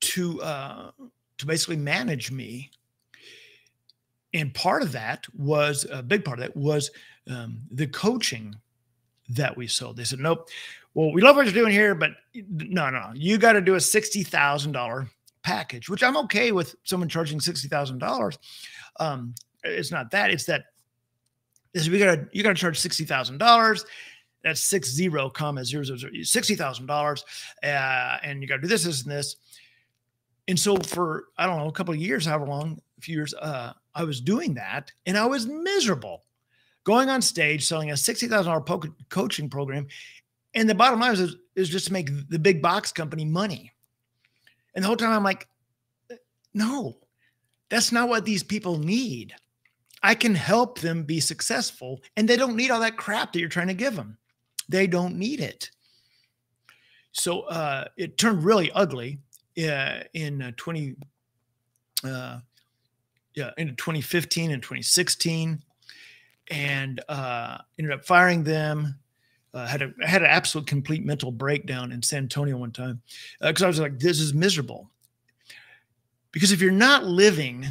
to uh, to basically manage me. And part of that was a big part of that was um, the coaching that we sold. They said, nope. Well, we love what you're doing here, but no, no, you got to do a sixty thousand dollar package, which I'm okay with someone charging sixty thousand um, dollars. It's not that; it's that is we got to you got to charge sixty thousand dollars. That's six zero comma zero zero zero sixty thousand dollars, uh, and you got to do this, this, and this. And so for I don't know a couple of years, however long, a few years, uh, I was doing that, and I was miserable, going on stage selling a sixty thousand dollar coaching program, and the bottom line is is just to make the big box company money. And the whole time I'm like, no, that's not what these people need. I can help them be successful, and they don't need all that crap that you're trying to give them. They don't need it. So uh, it turned really ugly uh, in uh, 20 uh, yeah in 2015 and 2016 and uh, ended up firing them uh, had a had an absolute complete mental breakdown in San Antonio one time because uh, I was like, this is miserable. Because if you're not living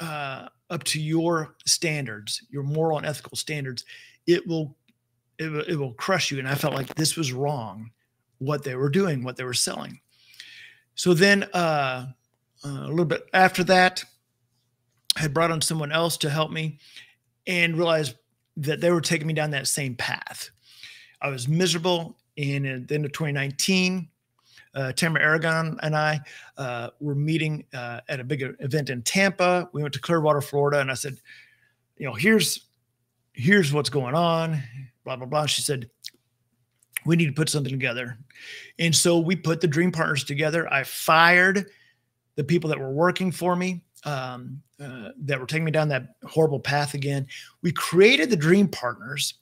uh, up to your standards, your moral and ethical standards, it will it, will, it will crush you. And I felt like this was wrong, what they were doing, what they were selling. So then uh, uh, a little bit after that, I had brought on someone else to help me and realized that they were taking me down that same path. I was miserable. And at the end of 2019, uh, Tamara Aragon and I uh, were meeting uh, at a big event in Tampa. We went to Clearwater, Florida, and I said, you know, here's here's what's going on, blah blah blah. She said, we need to put something together, and so we put the Dream Partners together. I fired the people that were working for me. Um, uh, that were taking me down that horrible path again. We created the Dream Partners,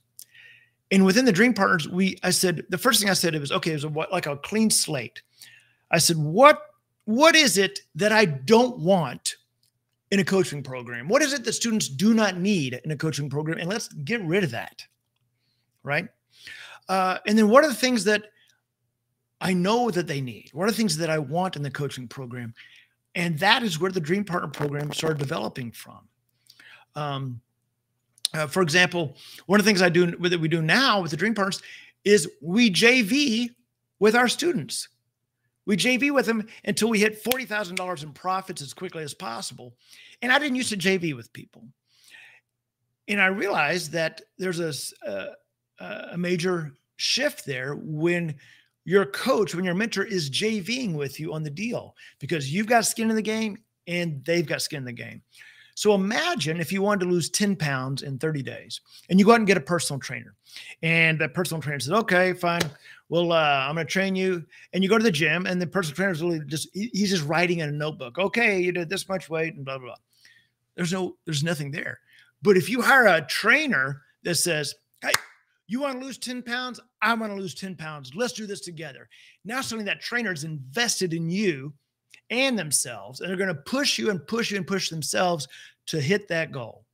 and within the Dream Partners, we I said the first thing I said it was okay. It was a, like a clean slate. I said, what what is it that I don't want in a coaching program? What is it that students do not need in a coaching program? And let's get rid of that, right? Uh, and then what are the things that I know that they need? What are the things that I want in the coaching program? And that is where the Dream Partner program started developing from. Um, uh, for example, one of the things I do that we do now with the Dream Partners is we JV with our students. We JV with them until we hit forty thousand dollars in profits as quickly as possible. And I didn't used to JV with people, and I realized that there's a uh, a major shift there when your coach, when your mentor is JVing with you on the deal because you've got skin in the game and they've got skin in the game. So imagine if you wanted to lose 10 pounds in 30 days and you go out and get a personal trainer. And that personal trainer says, okay, fine. Well, uh, I'm going to train you. And you go to the gym and the personal trainer is really just, he's just writing in a notebook. Okay, you did this much weight and blah, blah, blah. There's no, there's nothing there. But if you hire a trainer that says, hey, you want to lose 10 pounds? I want to lose 10 pounds. Let's do this together. Now, suddenly that trainer is invested in you and themselves, and they're going to push you and push you and push themselves to hit that goal.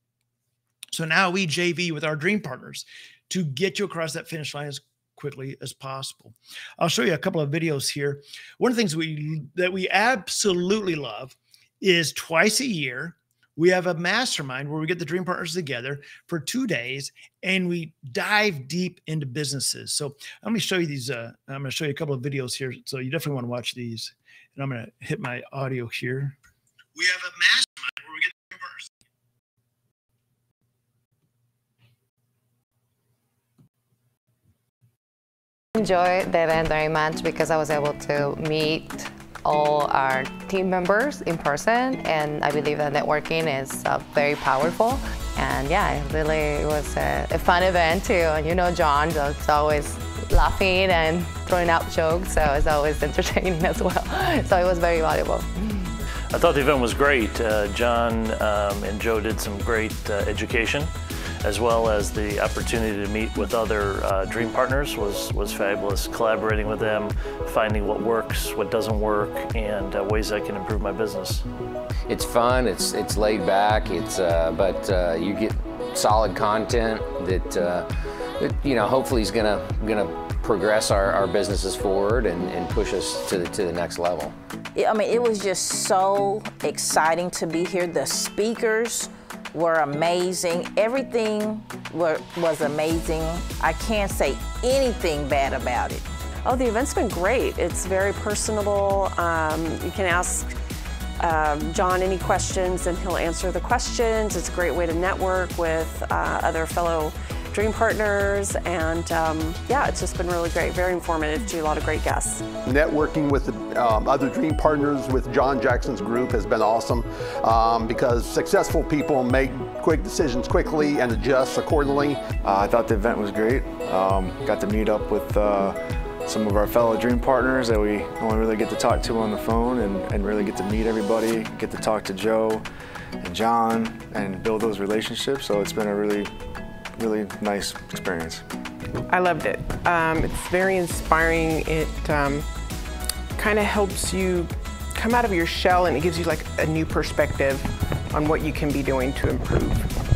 So now we JV with our dream partners to get you across that finish line as quickly as possible. I'll show you a couple of videos here. One of the things we that we absolutely love is twice a year we have a mastermind where we get the dream partners together for two days and we dive deep into businesses. So let me show you these. Uh, I'm going to show you a couple of videos here. So you definitely want to watch these. And I'm going to hit my audio here. We have a mastermind where we get the dream partners. Enjoy the event very much because I was able to meet all our team members in person, and I believe that networking is uh, very powerful. And yeah, it really was a, a fun event too. And you know, John, it's always laughing and throwing out jokes, so it's always entertaining as well. So it was very valuable. I thought the event was great. Uh, John um, and Joe did some great uh, education as well as the opportunity to meet with other uh, dream partners was, was fabulous. Collaborating with them, finding what works, what doesn't work, and uh, ways I can improve my business. It's fun, it's, it's laid back, it's, uh, but uh, you get solid content that, uh, that you know, hopefully is gonna, gonna progress our, our businesses forward and, and push us to the, to the next level. I mean, it was just so exciting to be here. The speakers, were amazing. Everything were, was amazing. I can't say anything bad about it. Oh, the event's been great. It's very personable. Um, you can ask um, John any questions and he'll answer the questions. It's a great way to network with uh, other fellow dream partners and um, yeah it's just been really great very informative to a lot of great guests. Networking with the um, other dream partners with john jackson's group has been awesome um, because successful people make quick decisions quickly and adjust accordingly. Uh, i thought the event was great. Um, got to meet up with uh, some of our fellow dream partners that we only really get to talk to on the phone and, and really get to meet everybody, get to talk to Joe and John and build those relationships. So it's been a really really nice experience. I loved it. Um, it's very inspiring. It um, kind of helps you come out of your shell and it gives you like a new perspective on what you can be doing to improve.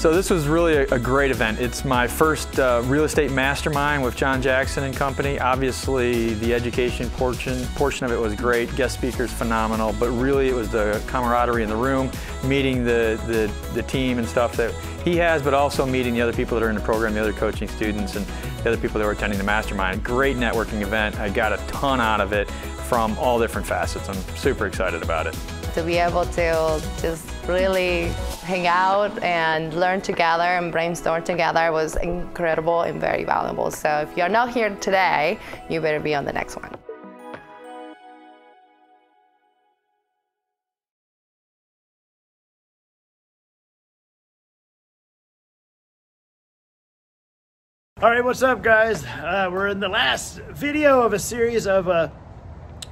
So this was really a, a great event. It's my first uh, real estate mastermind with John Jackson and company. Obviously the education portion, portion of it was great, guest speakers phenomenal, but really it was the camaraderie in the room, meeting the, the, the team and stuff that he has, but also meeting the other people that are in the program, the other coaching students and the other people that were attending the mastermind. Great networking event. I got a ton out of it from all different facets. I'm super excited about it. To be able to just really hang out and learn together and brainstorm together was incredible and very valuable. So if you're not here today, you better be on the next one. All right, what's up, guys? Uh, we're in the last video of a series of uh,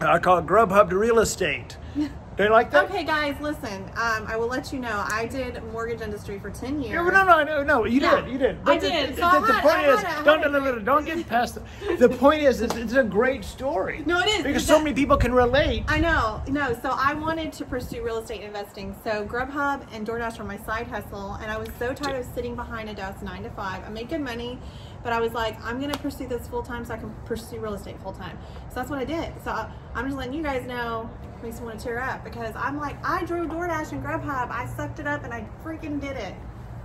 I call it Grubhub to real estate. You like that? Okay, guys, listen. Um, I will let you know. I did mortgage industry for ten years. No, no, no, no, no. You Yeah. did, you did. I did. The, So I the had- point I is, had don't, no, no, no, don't get past. The, the point is, it's, it's a great story. No, it is. because so many people can relate. I know, no. So I wanted to pursue real estate investing. So Grubhub and DoorDash were my side hustle, and I was so tired of sitting behind a desk nine to five. I make good money, but I was like, I'm gonna pursue this full time so I can pursue real estate full time. So that's what I did. So I, I'm just letting you guys know. Makes me want to tear up because I'm like, I drove DoorDash and Grubhub. I sucked it up and I freaking did it.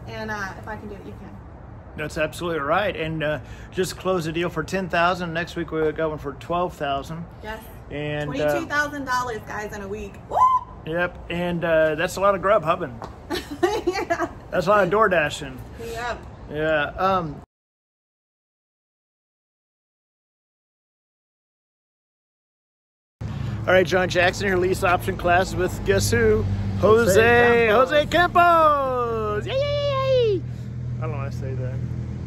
And uh, if I can do it, you can. That's absolutely right. And uh, just closed a deal for ten thousand. Next week we're going for twelve thousand. Yes. And Twenty-two uh, dollars, guys, in a week. Woo! yep, and uh, that's a lot of grub hubbing. yeah. That's a lot of door dashing. Yep. Yeah. Um, all right, John Jackson here, lease option class with guess who? Jose, Jose Campos. Yay, yay, yay, yay. I don't know why I say that.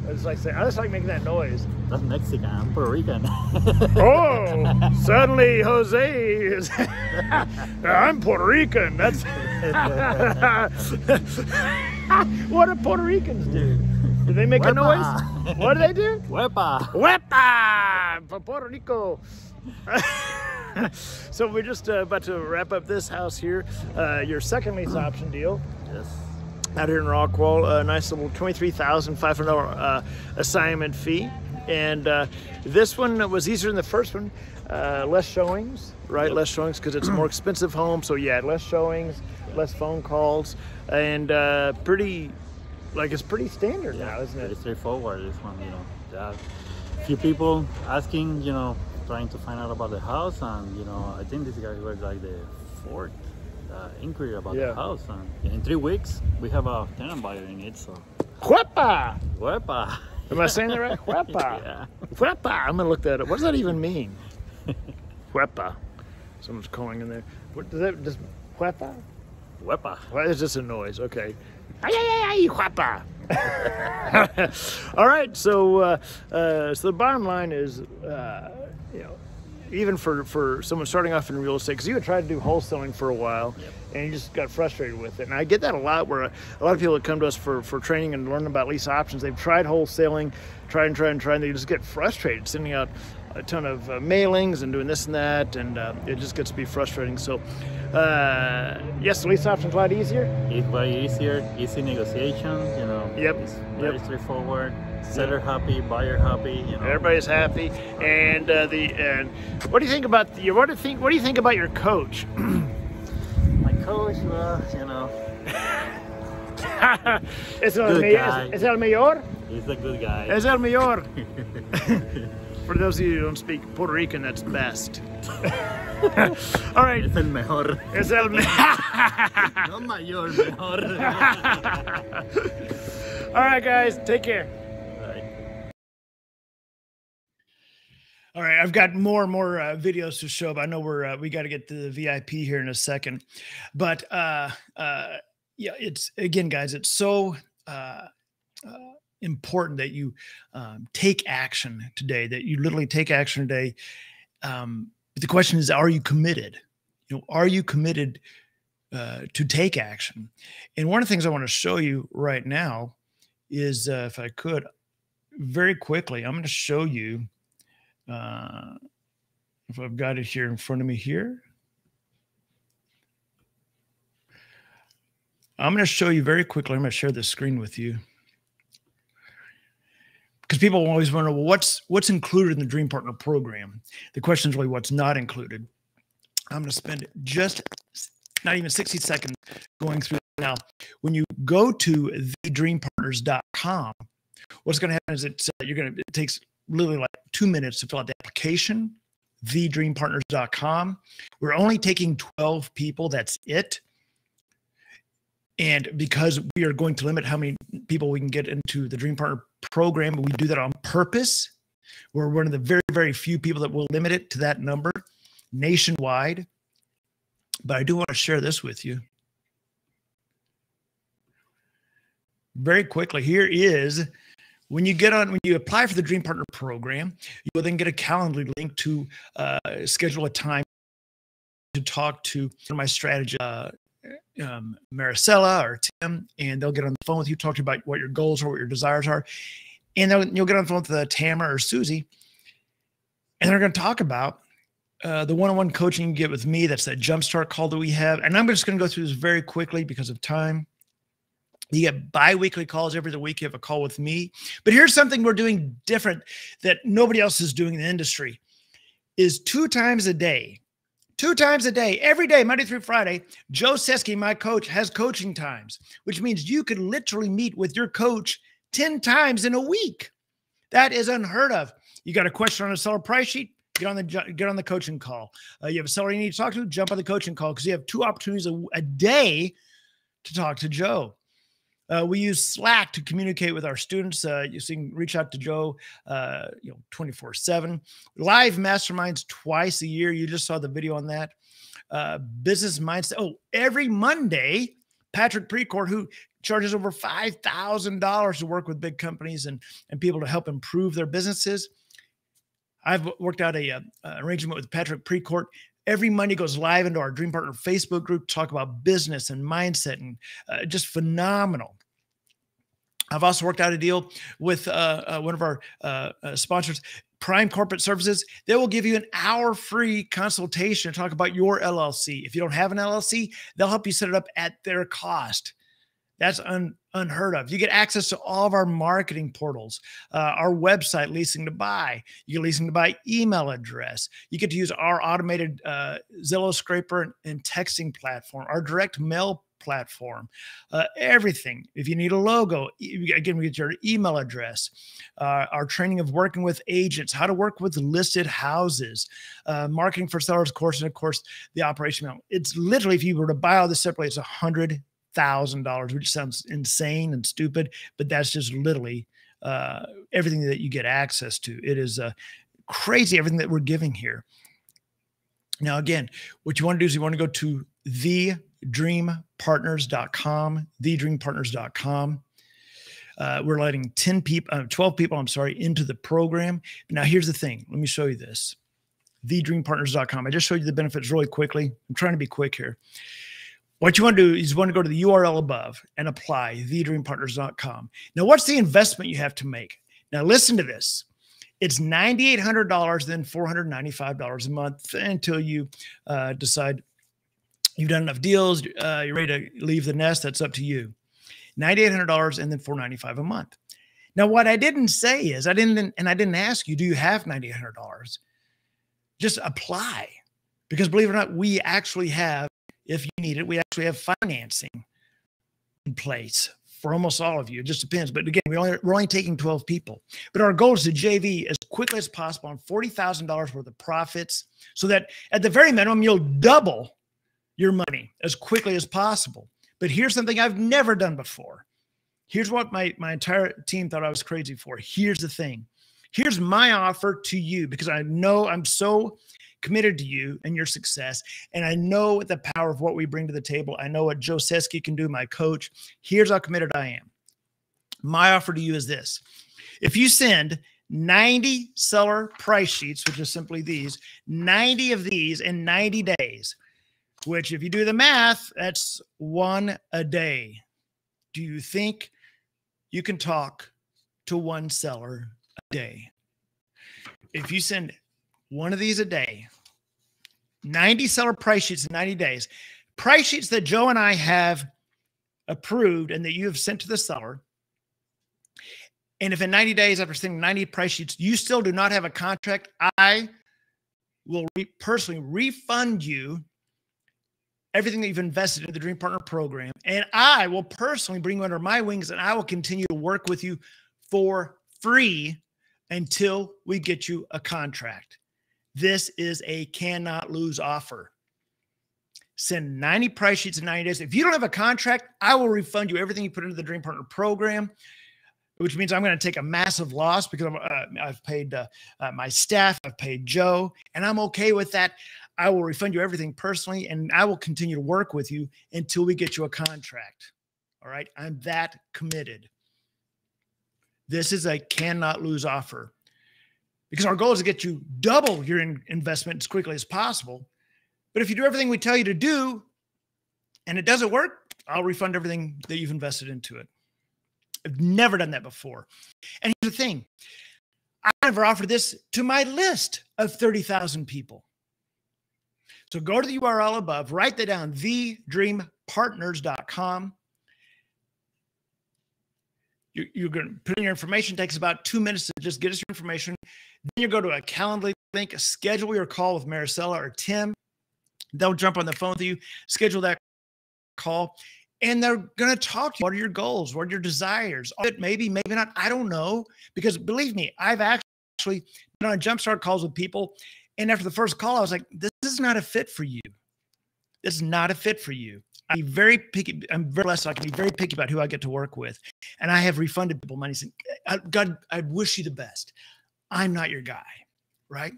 I just like say I just like making that noise. That's Mexican. I'm Puerto Rican. Oh, suddenly Jose is. I'm Puerto Rican. That's what do Puerto Ricans do? Do they make a noise? What do they do? Wepa. Wepa from Puerto Rico. so we're just uh, about to wrap up this house here. Uh, your second lease option deal. Yes. Out here in Rockwall, a nice little twenty-three thousand five hundred uh, assignment fee, and uh, this one was easier than the first one. Uh, less showings, right? Less showings because it's a more expensive home. So yeah, less showings, less phone calls, and uh, pretty, like it's pretty standard now, isn't it? straightforward. This one, you know. Yeah. Few people asking, you know, trying to find out about the house, and you know, I think this guy was like the fourth uh, inquiry about Yeah. the house, and in three weeks we have a tenant buyer in it. So. Huepa! Wepa. Am I saying that right? Huepa. yeah. Huepa. I'm gonna look that up. What does that even mean? Huepa. Someone's calling in there. What does that? Does huepa? Wepa. Well, it's just a noise. Okay. Ay, ay, ay, ay, huepa. All right. So, uh, uh, so the bottom line is, uh, you know, even for for someone starting off in real estate, because you had tried to do wholesaling for a while, and you just got frustrated with it. And I get that a lot. Where a, a lot of people that come to us for for training and learning about lease options, they've tried wholesaling, tried and tried and tried, and they just get frustrated sending out a ton of uh, mailings and doing this and that, and uh, it just gets to be frustrating. So, uh, yes, the lease option's a lot easier. It's very easier, easy negotiation. You know. Yep, It's very yep. straightforward. Seller happy, buyer happy. You know. Everybody's happy, and uh, the and what do you think about the, what do you think? What do you think about your coach? My coach, well, you know, es, el Good me- guy. es, es el mayor. he's a good guy. Es el mayor. For those of you who don't speak Puerto Rican, that's the best. All right. Es el mejor. Es el me- No mayor, mejor. All right, guys, take care. All right, I've got more and more uh, videos to show, but I know we're uh, we got to get to the VIP here in a second. But uh, uh, yeah, it's again, guys, it's so uh, uh, important that you um, take action today. That you literally take action today. Um, but the question is, are you committed? You know, are you committed uh, to take action? And one of the things I want to show you right now is, uh, if I could, very quickly, I'm going to show you uh, if I've got it here in front of me here. I'm going to show you very quickly. I'm going to share the screen with you because people always wonder, well, what's what's included in the Dream Partner program? The question is really what's not included. I'm going to spend just not even 60 seconds going through now. When you go to thedreampartners.com, what's going to happen is it's uh, you're going to it takes literally like two minutes to fill out the application. Thedreampartners.com. We're only taking 12 people. That's it. And because we are going to limit how many people we can get into the Dream Partner program, we do that on purpose. We're one of the very, very few people that will limit it to that number nationwide. But I do want to share this with you. Very quickly, here is when you get on when you apply for the dream partner program you will then get a calendar link to uh, schedule a time to talk to my strategist uh, um, maricela or tim and they'll get on the phone with you talk to you about what your goals are what your desires are and then you'll get on the phone with uh, tamara or susie and they're going to talk about uh, the one-on-one coaching you get with me that's that jumpstart call that we have and i'm just going to go through this very quickly because of time you get bi-weekly calls every other week. You have a call with me. But here's something we're doing different that nobody else is doing in the industry is two times a day. Two times a day, every day, Monday through Friday, Joe Seski, my coach, has coaching times, which means you could literally meet with your coach 10 times in a week. That is unheard of. You got a question on a seller price sheet? Get on the get on the coaching call. Uh, you have a seller you need to talk to? Jump on the coaching call because you have two opportunities a, a day to talk to Joe. Uh, we use Slack to communicate with our students. Uh, you can reach out to Joe, uh, you know, 24 seven. Live masterminds twice a year. You just saw the video on that. Uh, business mindset. Oh, every Monday, Patrick Precourt, who charges over $5,000 to work with big companies and, and people to help improve their businesses. I've worked out a, a uh, arrangement with Patrick Precourt every Monday goes live into our Dream Partner Facebook group talk about business and mindset and uh, just phenomenal. I've also worked out a deal with uh, uh, one of our uh, uh, sponsors, Prime Corporate Services. They will give you an hour free consultation to talk about your LLC. If you don't have an LLC, they'll help you set it up at their cost. That's un, unheard of. You get access to all of our marketing portals, uh, our website, Leasing to Buy. You get Leasing to Buy email address. You get to use our automated uh, Zillow scraper and, and, texting platform, our direct mail platform, uh, everything. If you need a logo, again, we get your email address, uh, our training of working with agents, how to work with listed houses, uh, marketing for sellers course, and of course, the operation. It's literally, if you were to buy all this separately, it's a hundred thousand dollars, which sounds insane and stupid, but that's just literally uh, everything that you get access to. It is uh, crazy everything that we're giving here. Now, again, what you want to do is you want to go to thedreampartners.com, thedreampartners.com. Uh, we're letting 10 people, uh, 12 people, I'm sorry, into the program. Now, here's the thing. Let me show you this. Thedreampartners.com. I just showed you the benefits really quickly. I'm trying to be quick here. What you want to do is you want to go to the URL above and apply thedreampartners.com. Now, what's the investment you have to make? Now, listen to this. It's $9,800, then $495 a month until you uh, decide you've done enough deals, uh, you're ready to leave the nest. That's up to you. $9,800 and then $495 a month. Now, what I didn't say is I didn't, and I didn't ask you, do you have $9,800? Just apply because believe it or not, we actually have if you need it. We actually have financing in place for almost all of you. It just depends. But again, we only, we're only taking 12 people. But our goal is to JV as quickly as possible on $40,000 worth of profits so that at the very minimum, you'll double your money as quickly as possible. But here's something I've never done before. Here's what my, my entire team thought I was crazy for. Here's the thing. Here's my offer to you because I know I'm so committed to you and your success. And I know the power of what we bring to the table. I know what Joe Seski can do, my coach. Here's how committed I am. My offer to you is this if you send 90 seller price sheets, which is simply these, 90 of these in 90 days, which, if you do the math, that's one a day. Do you think you can talk to one seller a day? If you send one of these a day, 90 seller price sheets in 90 days, price sheets that Joe and I have approved and that you have sent to the seller. And if in 90 days after sending 90 price sheets, you still do not have a contract, I will re- personally refund you everything that you've invested in the Dream Partner program. And I will personally bring you under my wings and I will continue to work with you for free until we get you a contract. This is a cannot lose offer. Send 90 price sheets in 90 days. If you don't have a contract, I will refund you everything you put into the Dream Partner program, which means I'm going to take a massive loss because uh, I've paid uh, uh, my staff, I've paid Joe, and I'm okay with that. I will refund you everything personally, and I will continue to work with you until we get you a contract. All right. I'm that committed. This is a cannot lose offer because our goal is to get you double your in investment as quickly as possible. But if you do everything we tell you to do and it doesn't work, I'll refund everything that you've invested into it. I've never done that before. And here's the thing I never offered this to my list of 30,000 people. So go to the URL above, write that down, thedreampartners.com you, you're going to put in your information. It takes about two minutes to just get us your information. Then you go to a Calendly link, schedule your call with Maricela or Tim. They'll jump on the phone with you, schedule that call, and they're going to talk to you. What are your goals? What are your desires? Maybe, maybe not. I don't know. Because believe me, I've actually been on jumpstart calls with people. And after the first call, I was like, this is not a fit for you. This is not a fit for you. I'm very picky. I'm very blessed. I can be very picky about who I get to work with. And I have refunded people money saying, God, I wish you the best. I'm not your guy. Right.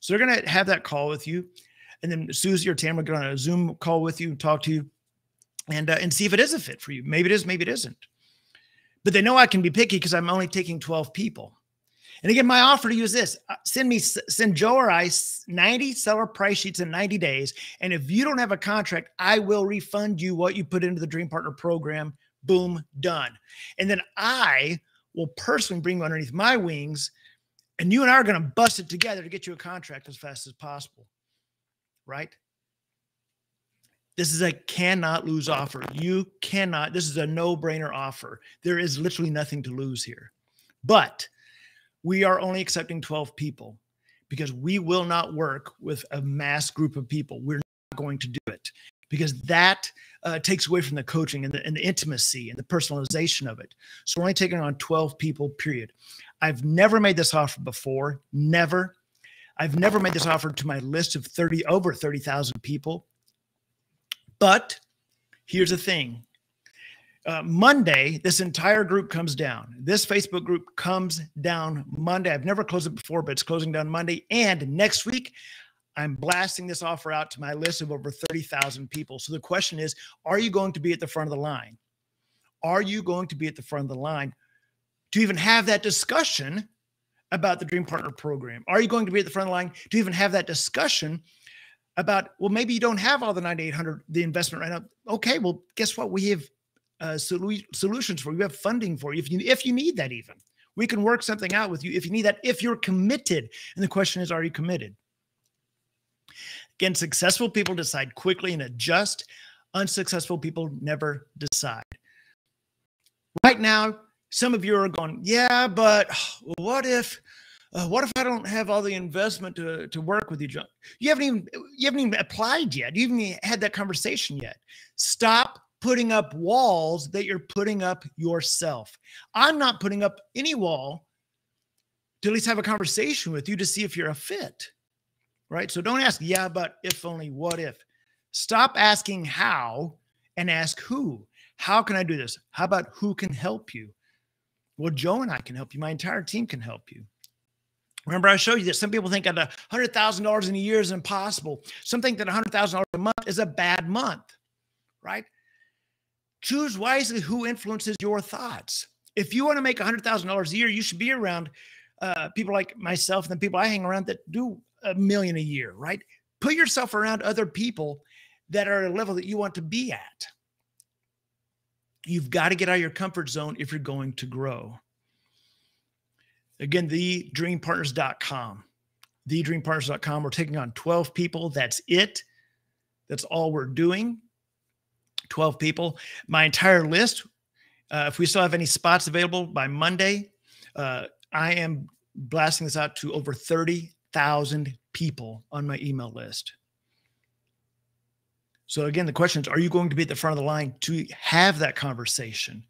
So they're going to have that call with you. And then Susie or Tamara get on a Zoom call with you and talk to you and, uh, and see if it is a fit for you. Maybe it is, maybe it isn't. But they know I can be picky because I'm only taking 12 people. And again, my offer to you is this: uh, send me, send Joe or I 90 seller price sheets in 90 days. And if you don't have a contract, I will refund you what you put into the Dream Partner program. Boom, done. And then I will personally bring you underneath my wings, and you and I are going to bust it together to get you a contract as fast as possible. Right? This is a cannot lose offer. You cannot, this is a no brainer offer. There is literally nothing to lose here. But we are only accepting 12 people because we will not work with a mass group of people. We're not going to do it because that uh, takes away from the coaching and the, and the intimacy and the personalization of it. So we're only taking on 12 people, period. I've never made this offer before, never. I've never made this offer to my list of 30 over 30,000 people. But here's the thing uh, Monday, this entire group comes down. This Facebook group comes down Monday. I've never closed it before, but it's closing down Monday. And next week, I'm blasting this offer out to my list of over 30,000 people. So the question is Are you going to be at the front of the line? Are you going to be at the front of the line to even have that discussion about the Dream Partner program? Are you going to be at the front of the line to even have that discussion about, well, maybe you don't have all the 9,800, the investment right now? Okay, well, guess what? We have uh, solutions for you. We have funding for you if you if you need that. Even we can work something out with you if you need that. If you're committed, and the question is, are you committed? Again, successful people decide quickly and adjust. Unsuccessful people never decide. Right now, some of you are going, yeah, but what if? Uh, what if I don't have all the investment to, to work with you, John? You haven't even you haven't even applied yet. You haven't even had that conversation yet. Stop putting up walls that you're putting up yourself. I'm not putting up any wall to at least have a conversation with you to see if you're a fit. Right. So don't ask, yeah, but if only, what if? Stop asking how and ask who. How can I do this? How about who can help you? Well, Joe and I can help you. My entire team can help you. Remember, I showed you that some people think that $100,000 in a year is impossible. Some think that $100,000 a month is a bad month, right? Choose wisely who influences your thoughts. If you want to make $100,000 a year, you should be around uh, people like myself and the people I hang around that do a million a year, right? Put yourself around other people that are at a level that you want to be at. You've got to get out of your comfort zone if you're going to grow. Again, thedreampartners.com. Thedreampartners.com. We're taking on 12 people. That's it. That's all we're doing. 12 people. My entire list, uh, if we still have any spots available by Monday, uh, I am blasting this out to over 30,000 people on my email list. So, again, the question is Are you going to be at the front of the line to have that conversation,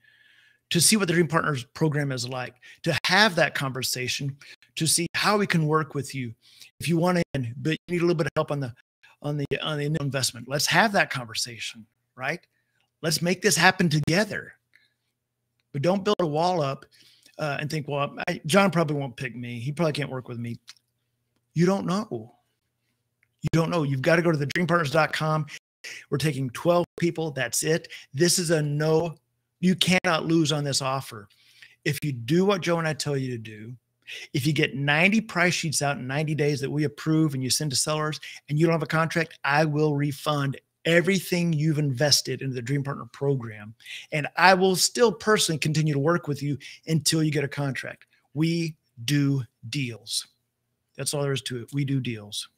to see what the Dream Partners program is like, to have that conversation, to see how we can work with you? If you want to, but you need a little bit of help on the on the on the investment. Let's have that conversation, right? Let's make this happen together. But don't build a wall up uh, and think, well, I, John probably won't pick me. He probably can't work with me. You don't know. You don't know. You've got to go to the dreampartners.com. We're taking 12 people. That's it. This is a no. You cannot lose on this offer. If you do what Joe and I tell you to do, if you get 90 price sheets out in 90 days that we approve and you send to sellers and you don't have a contract, I will refund everything you've invested into the Dream Partner program. And I will still personally continue to work with you until you get a contract. We do deals. That's all there is to it. We do deals.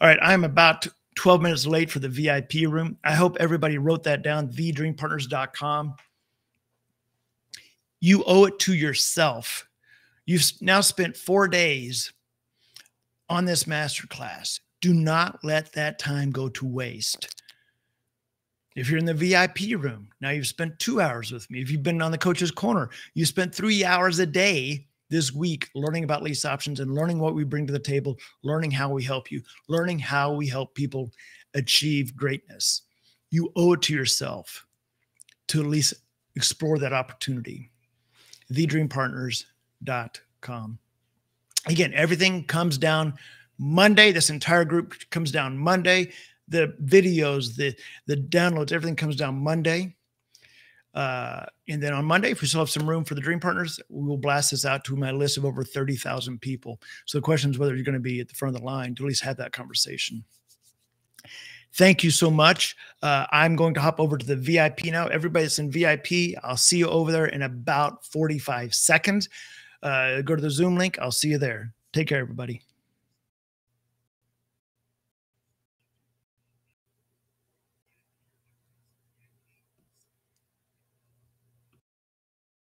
All right, I'm about 12 minutes late for the VIP room. I hope everybody wrote that down, thedreampartners.com. You owe it to yourself. You've now spent four days on this masterclass. Do not let that time go to waste. If you're in the VIP room, now you've spent two hours with me. If you've been on the coach's corner, you spent three hours a day this week learning about lease options and learning what we bring to the table, learning how we help you, learning how we help people achieve greatness. You owe it to yourself to at least explore that opportunity. TheDreamPartners.com. Again, everything comes down Monday. This entire group comes down Monday. The videos, the the downloads, everything comes down Monday. Uh, and then on Monday, if we still have some room for the Dream Partners, we will blast this out to my list of over 30,000 people. So the question is whether you're going to be at the front of the line to at least have that conversation. Thank you so much. Uh, I'm going to hop over to the VIP now. Everybody that's in VIP, I'll see you over there in about 45 seconds. Uh, go to the Zoom link. I'll see you there. Take care, everybody.